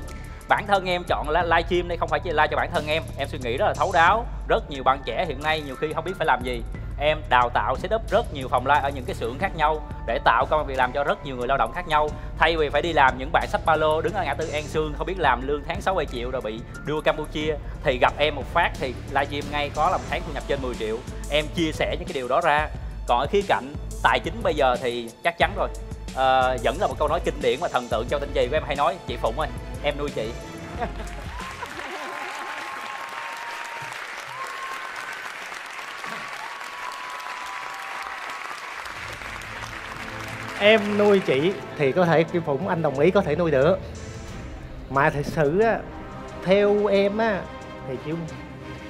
Bản thân em chọn li- livestream đây không phải chỉ live cho bản thân em. Em suy nghĩ rất là thấu đáo. Rất nhiều bạn trẻ hiện nay nhiều khi không biết phải làm gì em đào tạo setup rất nhiều phòng live ở những cái xưởng khác nhau để tạo công an việc làm cho rất nhiều người lao động khác nhau. Thay vì phải đi làm những bạn sách ba lô đứng ở ngã tư An Sương không biết làm lương tháng 6 7 triệu rồi bị đưa Campuchia thì gặp em một phát thì livestream ngay có là một tháng thu nhập trên 10 triệu. Em chia sẻ những cái điều đó ra. Còn ở khía cạnh tài chính bây giờ thì chắc chắn rồi. Ờ, vẫn là một câu nói kinh điển mà thần tượng cho tinh trì của em hay nói. Chị phụng ơi em nuôi chị. em nuôi chị thì có thể kim phụng anh đồng ý có thể nuôi được. Mà thật sự á theo em á thì chịu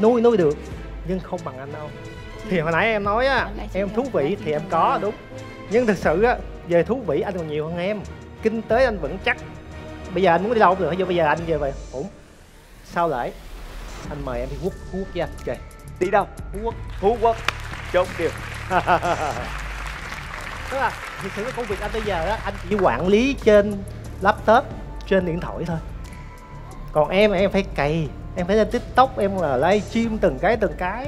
nuôi nuôi được nhưng không bằng anh đâu. Thì hồi nãy em nói á em thú vị thì em có đúng. Nhưng thực sự á về thú vị anh còn nhiều hơn em. Kinh tế anh vững chắc. Bây giờ anh muốn đi đâu cũng được bây giờ anh về về ổn. Sau lễ anh mời em đi quốc phú quốc với anh chơi đi đâu? Phú quốc phú quốc chốt điều tức là thực sự cái công việc anh bây giờ á, anh chỉ quản lý trên laptop, trên điện thoại thôi. Còn em em phải cày, em phải lên tiktok, em là livestream từng cái từng cái.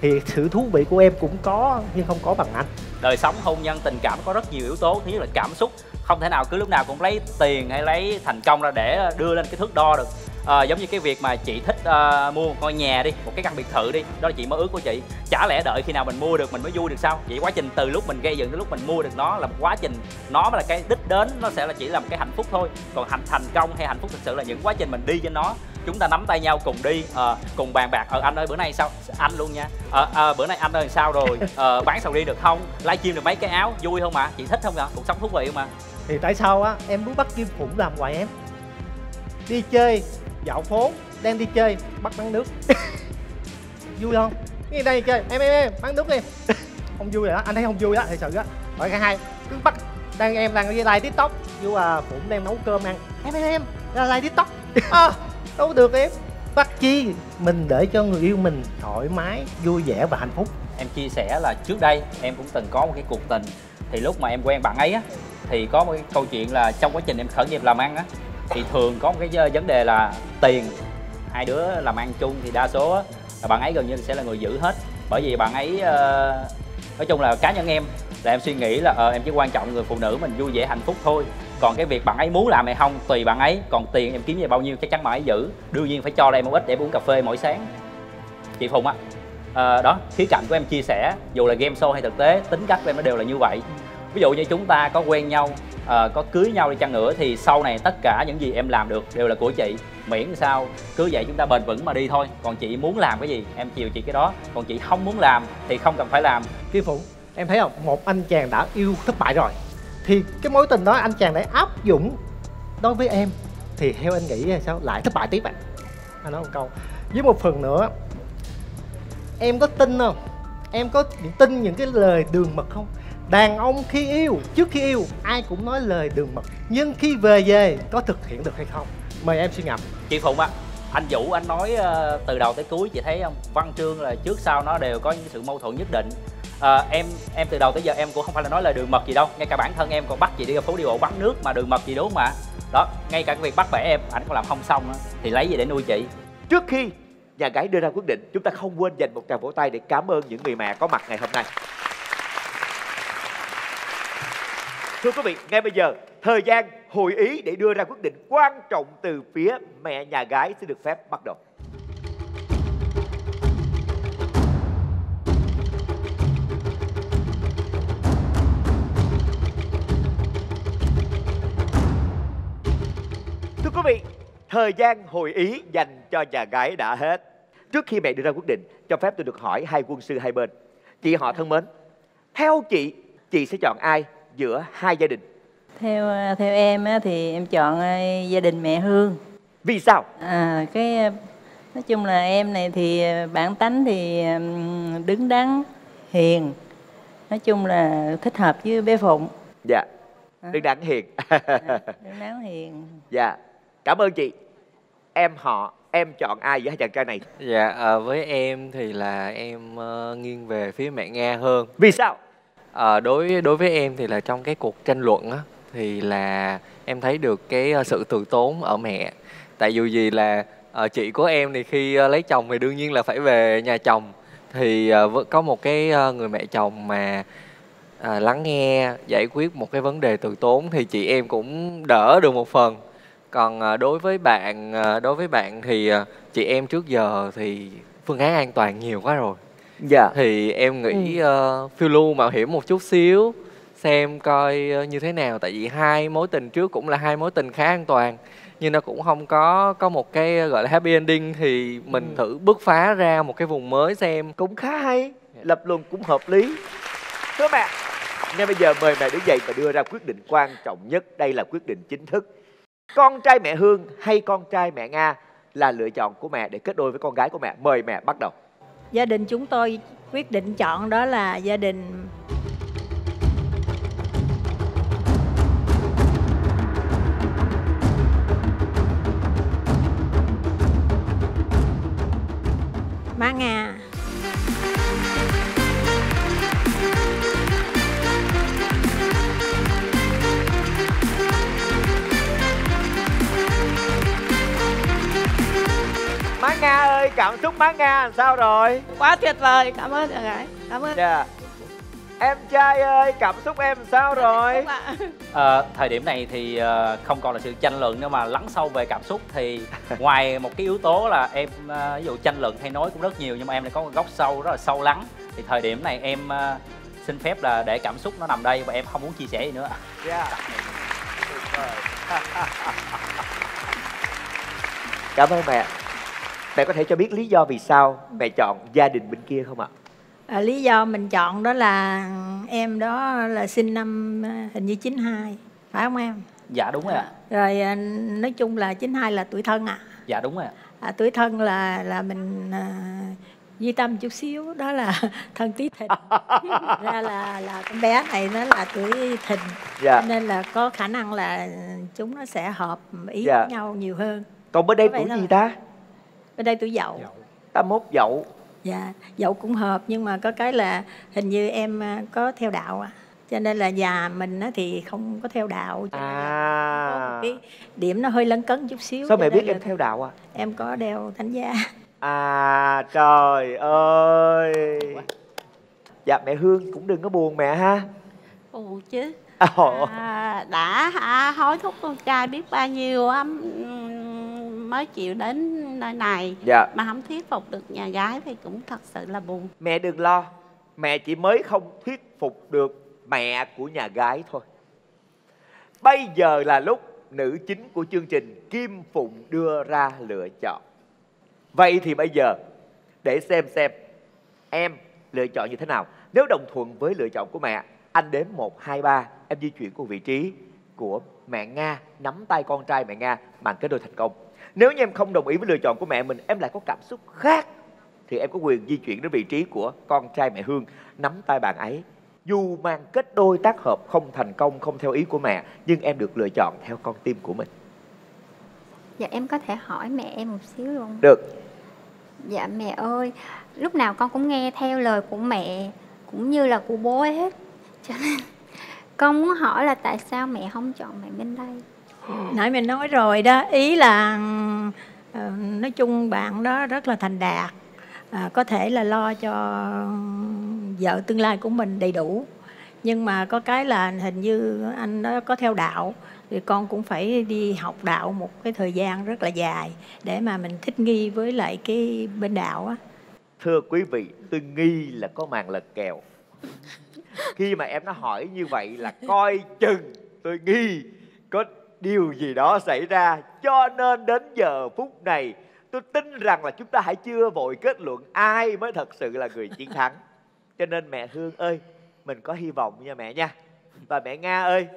Thì sự thú vị của em cũng có, nhưng không có bằng anh. Đời sống, hôn nhân, tình cảm có rất nhiều yếu tố, thứ nhất là cảm xúc. Không thể nào cứ lúc nào cũng lấy tiền hay lấy thành công ra để đưa lên cái thước đo được à, giống như cái việc mà chị thích à, mua một ngôi nhà đi một cái căn biệt thự đi đó là chị mơ ước của chị. Chả lẽ đợi khi nào mình mua được mình mới vui được sao? Vậy quá trình từ lúc mình gây dựng đến lúc mình mua được nó là một quá trình nó mới là cái đích đến nó sẽ là chỉ là một cái hạnh phúc thôi. Còn hạnh thành công hay hạnh phúc thực sự là những quá trình mình đi trên nó. Chúng ta nắm tay nhau cùng đi ờ, cùng bàn bạc. Ờ anh ơi bữa nay sao? Anh luôn nha. Ờ ờ, bữa nay anh ơi sao rồi? Ờ, bán sầu riêng được không? Livestream được mấy cái áo vui không ạ? Chị thích không ạ? Cuộc sống thú vị không ạ? Thì tại sao á em muốn bắt kim phụng làm hoài em? Đi chơi dạo phố đang đi chơi bắt bán nước. Vui không? Cái đây chơi em em em bán nước đi. Không vui rồi đó anh thấy không vui á thật sự á. Hỏi cả hai cứ bắt đang em đang đi like tiktok vô à phụng đang nấu cơm ăn. Em em em ra like tiktok. À, đâu được em. Bắt chi? Mình để cho người yêu mình thoải mái vui vẻ và hạnh phúc. Em chia sẻ là trước đây em cũng từng có một cái cuộc tình thì lúc mà em quen bạn ấy á thì có một cái câu chuyện là trong quá trình em khởi nghiệp làm ăn á thì thường có một cái ờ, vấn đề là tiền. Hai đứa làm ăn chung thì đa số á, là bạn ấy gần như sẽ là người giữ hết. Bởi vì bạn ấy ờ, nói chung là cá nhân em là em suy nghĩ là ờ, em chỉ quan trọng người phụ nữ mình vui vẻ hạnh phúc thôi. Còn cái việc bạn ấy muốn làm hay không tùy bạn ấy. Còn tiền em kiếm về bao nhiêu chắc chắn bạn ấy giữ. Đương nhiên phải cho em một ít để em uống cà phê mỗi sáng. Chị phụng á. À, đó khía cạnh của em chia sẻ dù là game show hay thực tế tính cách của em nó đều là như vậy ví dụ như chúng ta có quen nhau uh, có cưới nhau đi chăng nữa thì sau này tất cả những gì em làm được đều là của chị. Miễn sao cứ vậy chúng ta bền vững mà đi thôi. Còn chị muốn làm cái gì em chiều chị cái đó. Còn chị không muốn làm thì không cần phải làm. Kim Phụng em thấy không? Một anh chàng đã yêu thất bại rồi. Thì cái mối tình đó anh chàng đã áp dụng đối với em thì theo anh nghĩ là sao? Lại thất bại tiếp ạ. Anh nói một câu. Với một phần nữa em có tin không? Em có tin những cái lời đường mật không? Đàn ông khi yêu trước khi yêu ai cũng nói lời đường mật. Nhưng khi về về có thực hiện được hay không? Mời em suy ngẫm. Chị phụng ạ anh vũ anh nói ờ, từ đầu tới cuối chị thấy không văn chương là trước sau nó đều có những sự mâu thuẫn nhất định. Ờ, em em từ đầu tới giờ em cũng không phải là nói lời đường mật gì đâu. Ngay cả bản thân em còn bắt chị đi ra phố đi bộ bắn nước mà đường mật gì đúng không ạ đó ngay cả cái việc bắt bẻ em anh còn làm không xong á, thì lấy gì để nuôi chị? Trước khi nhà gái đưa ra quyết định, chúng ta không quên dành một tràng vỗ tay để cảm ơn những người mẹ có mặt ngày hôm nay. Thưa quý vị, ngay bây giờ, thời gian hội ý để đưa ra quyết định quan trọng từ phía mẹ nhà gái sẽ được phép bắt đầu. Thưa quý vị, thời gian hội ý dành cho nhà gái đã hết. Trước khi mẹ đưa ra quyết định, cho phép tôi được hỏi hai quân sư hai bên. Chị họ thân mến, theo chị, chị sẽ chọn ai giữa hai gia đình? theo theo em á, thì em chọn ờ, gia đình mẹ Hương vì sao à cái ờ, nói chung là em này thì bản tánh thì đứng đắn hiền nói chung là thích hợp với bé Phụng Dạ, đứng đắn hiền. đứng đắn hiền dạ, cảm ơn chị. em họ em chọn ai giữa hai chàng trai này Dạ, à, với em thì là em ờ, nghiêng về phía mẹ Nga hơn. Vì sao? À, đối đối với em thì là trong cái cuộc tranh luận á thì là em thấy được cái ờ, sự từ tốn ở mẹ. Tại dù gì là ờ, chị của em thì khi ờ, lấy chồng thì đương nhiên là phải về nhà chồng. Thì ờ, vẫn có một cái ờ, người mẹ chồng mà à, lắng nghe giải quyết một cái vấn đề từ tốn thì chị em cũng đỡ được một phần còn à, đối với bạn à, đối với bạn thì à, chị em trước giờ thì phương án an toàn nhiều quá rồi dạ. Thì em nghĩ ờ, phiêu lưu mạo hiểm một chút xíu xem coi ờ, như thế nào. Tại vì hai mối tình trước cũng là hai mối tình khá an toàn nhưng nó cũng không có có một cái ờ, gọi là happy ending thì mình thử bứt phá ra một cái vùng mới xem. Cũng khá hay lập luận cũng hợp lý. Thưa mẹ ngay bây giờ mời mẹ đứng dậy và đưa ra quyết định quan trọng nhất. Đây là quyết định chính thức. Con trai mẹ hương hay con trai mẹ nga là lựa chọn của mẹ để kết đôi với con gái của mẹ? Mời mẹ bắt đầu gia đình chúng tôi quyết định chọn đó là gia đình má nga. Má nga ơi cảm xúc má nga làm sao rồi quá tuyệt vời cảm ơn nhà gái cảm ơn dạ em trai ơi cảm xúc em sao rồi Ờ, thời điểm này thì ờ, không còn là sự tranh luận nữa mà lắng sâu về cảm xúc thì ngoài một cái yếu tố là em ờ, ví dụ tranh luận hay nói cũng rất nhiều nhưng mà em lại có một góc sâu rất là sâu lắng thì thời điểm này em xin phép là để cảm xúc nó nằm đây và em không muốn chia sẻ gì nữa Dạ. Tuyệt vời. Cảm ơn mẹ. Mẹ có thể cho biết lý do vì sao mẹ chọn gia đình bên kia không ạ? à, lý do mình chọn đó là em đó là sinh năm à, hình như 92 phải không em dạ đúng rồi ạ rồi à, nói chung là 92 là tuổi thân à, dạ đúng rồi ạ à tuổi thân là là mình à, duy tâm chút xíu đó là thân tí thìn ra là là con bé này nó là tuổi thìn Dạ. cho nên là có khả năng là chúng nó sẽ hợp ý Dạ. với nhau nhiều hơn Còn bên đây tuổi gì ta? Bên đây tuổi dậu Ta mốt dậu. dạ dậu cũng hợp nhưng mà có cái là hình như em à, có theo đạo à cho nên là già mình á thì không có theo đạo cho nên là có một À. cái điểm nó hơi lấn cấn chút xíu Sao mẹ biết em theo đạo à? em có đeo thánh giá À trời ơi. Dạ mẹ Hương cũng đừng có buồn mẹ ha. Ồ chứ à, đã hả, hối thúc con trai biết bao nhiêu á mới chịu đến nơi này Dạ. mà không thuyết phục được nhà gái thì cũng thật sự là buồn Mẹ đừng lo. Mẹ chỉ mới không thuyết phục được mẹ của nhà gái thôi. Bây giờ là lúc nữ chính của chương trình Kim Phụng đưa ra lựa chọn. Vậy thì bây giờ để xem xem em lựa chọn như thế nào. Nếu đồng thuận với lựa chọn của mẹ, anh đếm 1, 2, 3, em di chuyển qua vị trí của mẹ Nga, nắm tay con trai mẹ Nga, màn kết đôi thành công. Nếu như em không đồng ý với lựa chọn của mẹ mình, em lại có cảm xúc khác, thì em có quyền di chuyển đến vị trí của con trai mẹ Hương, nắm tay bạn ấy. Dù màn kết đôi tác hợp không thành công, không theo ý của mẹ, nhưng em được lựa chọn theo con tim của mình. Dạ em có thể hỏi mẹ em một xíu luôn. Được. Dạ mẹ ơi, lúc nào con cũng nghe theo lời của mẹ cũng như là của bố hết. Cho nên con muốn hỏi là tại sao mẹ không chọn mẹ bên đây? Nãy mình nói rồi đó ý là ờ, nói chung bạn đó rất là thành đạt à, có thể là lo cho vợ tương lai của mình đầy đủ nhưng mà có cái là hình như anh đó có theo đạo thì con cũng phải đi học đạo một cái thời gian rất là dài để mà mình thích nghi với lại cái bên đạo á Thưa quý vị, tôi nghi là có màn lật kèo. Khi mà em nó hỏi như vậy là coi chừng tôi nghi có điều gì đó xảy ra. Cho nên đến giờ phút này tôi tin rằng là chúng ta hãy chưa vội kết luận ai mới thật sự là người chiến thắng. Cho nên mẹ Hương ơi, mình có hy vọng nha mẹ nha. Và mẹ Nga ơi,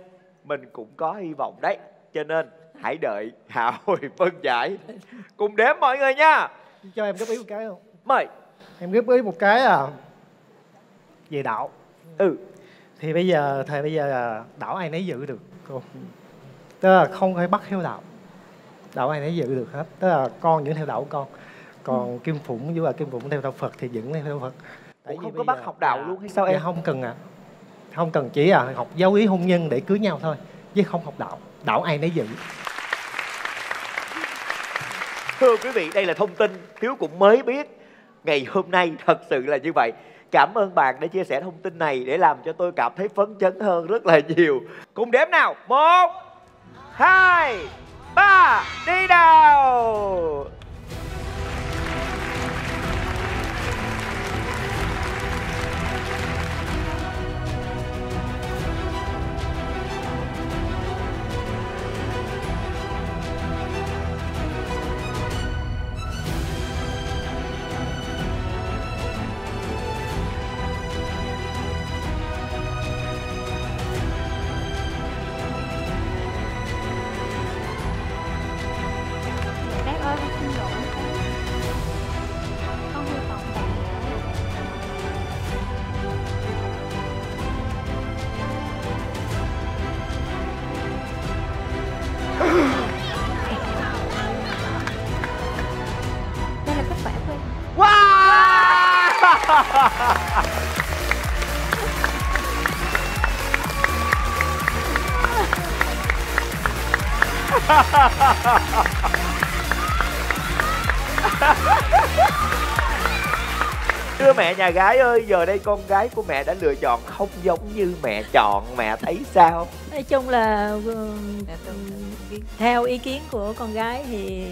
mình cũng có hy vọng đấy. Cho nên hãy đợi hạ hồi phân giải. Cùng đếm mọi người nha. cho em góp ý một cái không Mời. em góp ý một cái à về đạo ừ thì bây giờ thời bây giờ là đạo ai nấy giữ được cô tức là không phải bắt theo đạo. Đạo ai nấy dự được hết. Tức là con vẫn theo đạo của con. Còn kim phụng với bà kim phụng theo đạo phật thì vẫn theo phật. Ủa, không có bắt học đạo luôn hay sao em không cần ạ không cần chỉ là học giáo lý hôn nhân để cưới nhau thôi chứ không học đạo. Đạo ai nấy dự Thưa quý vị, đây là thông tin Hiếu cũng mới biết ngày hôm nay thật sự là như vậy. Cảm ơn bạn đã chia sẻ thông tin này để làm cho tôi cảm thấy phấn chấn hơn rất là nhiều. Cùng đếm nào. Một, hai, ba, đi nào. Mẹ nhà gái ơi, giờ đây con gái của mẹ đã lựa chọn không giống như mẹ chọn, mẹ thấy sao? nói chung là ừ, theo ý kiến của con gái thì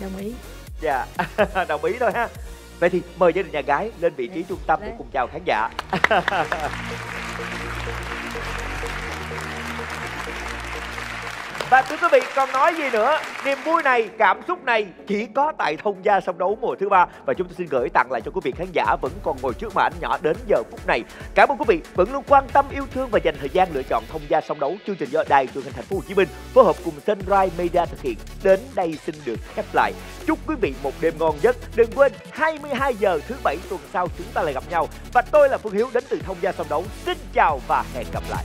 đồng ý Dạ, đồng ý thôi ha. Vậy thì mời gia đình nhà gái lên vị trí trung tâm để cùng chào khán giả. Và thưa quý vị, còn nói gì nữa? Niềm vui này, cảm xúc này Chỉ có tại thông gia song đấu mùa thứ ba. Và chúng tôi xin gửi tặng lại cho quý vị khán giả Vẫn còn ngồi trước màn ảnh nhỏ đến giờ phút này. Cảm ơn quý vị vẫn luôn quan tâm, yêu thương Và dành thời gian lựa chọn thông gia song đấu Chương trình do Đài truyền hình thành phố Hồ Chí Minh Phối hợp cùng Sunrise Media thực hiện. Đến đây xin được khép lại. Chúc quý vị một đêm ngon giấc. Đừng quên 22 giờ thứ bảy tuần sau chúng ta lại gặp nhau. Và tôi là Phương Hiếu đến từ thông gia song đấu. Xin chào và hẹn gặp lại.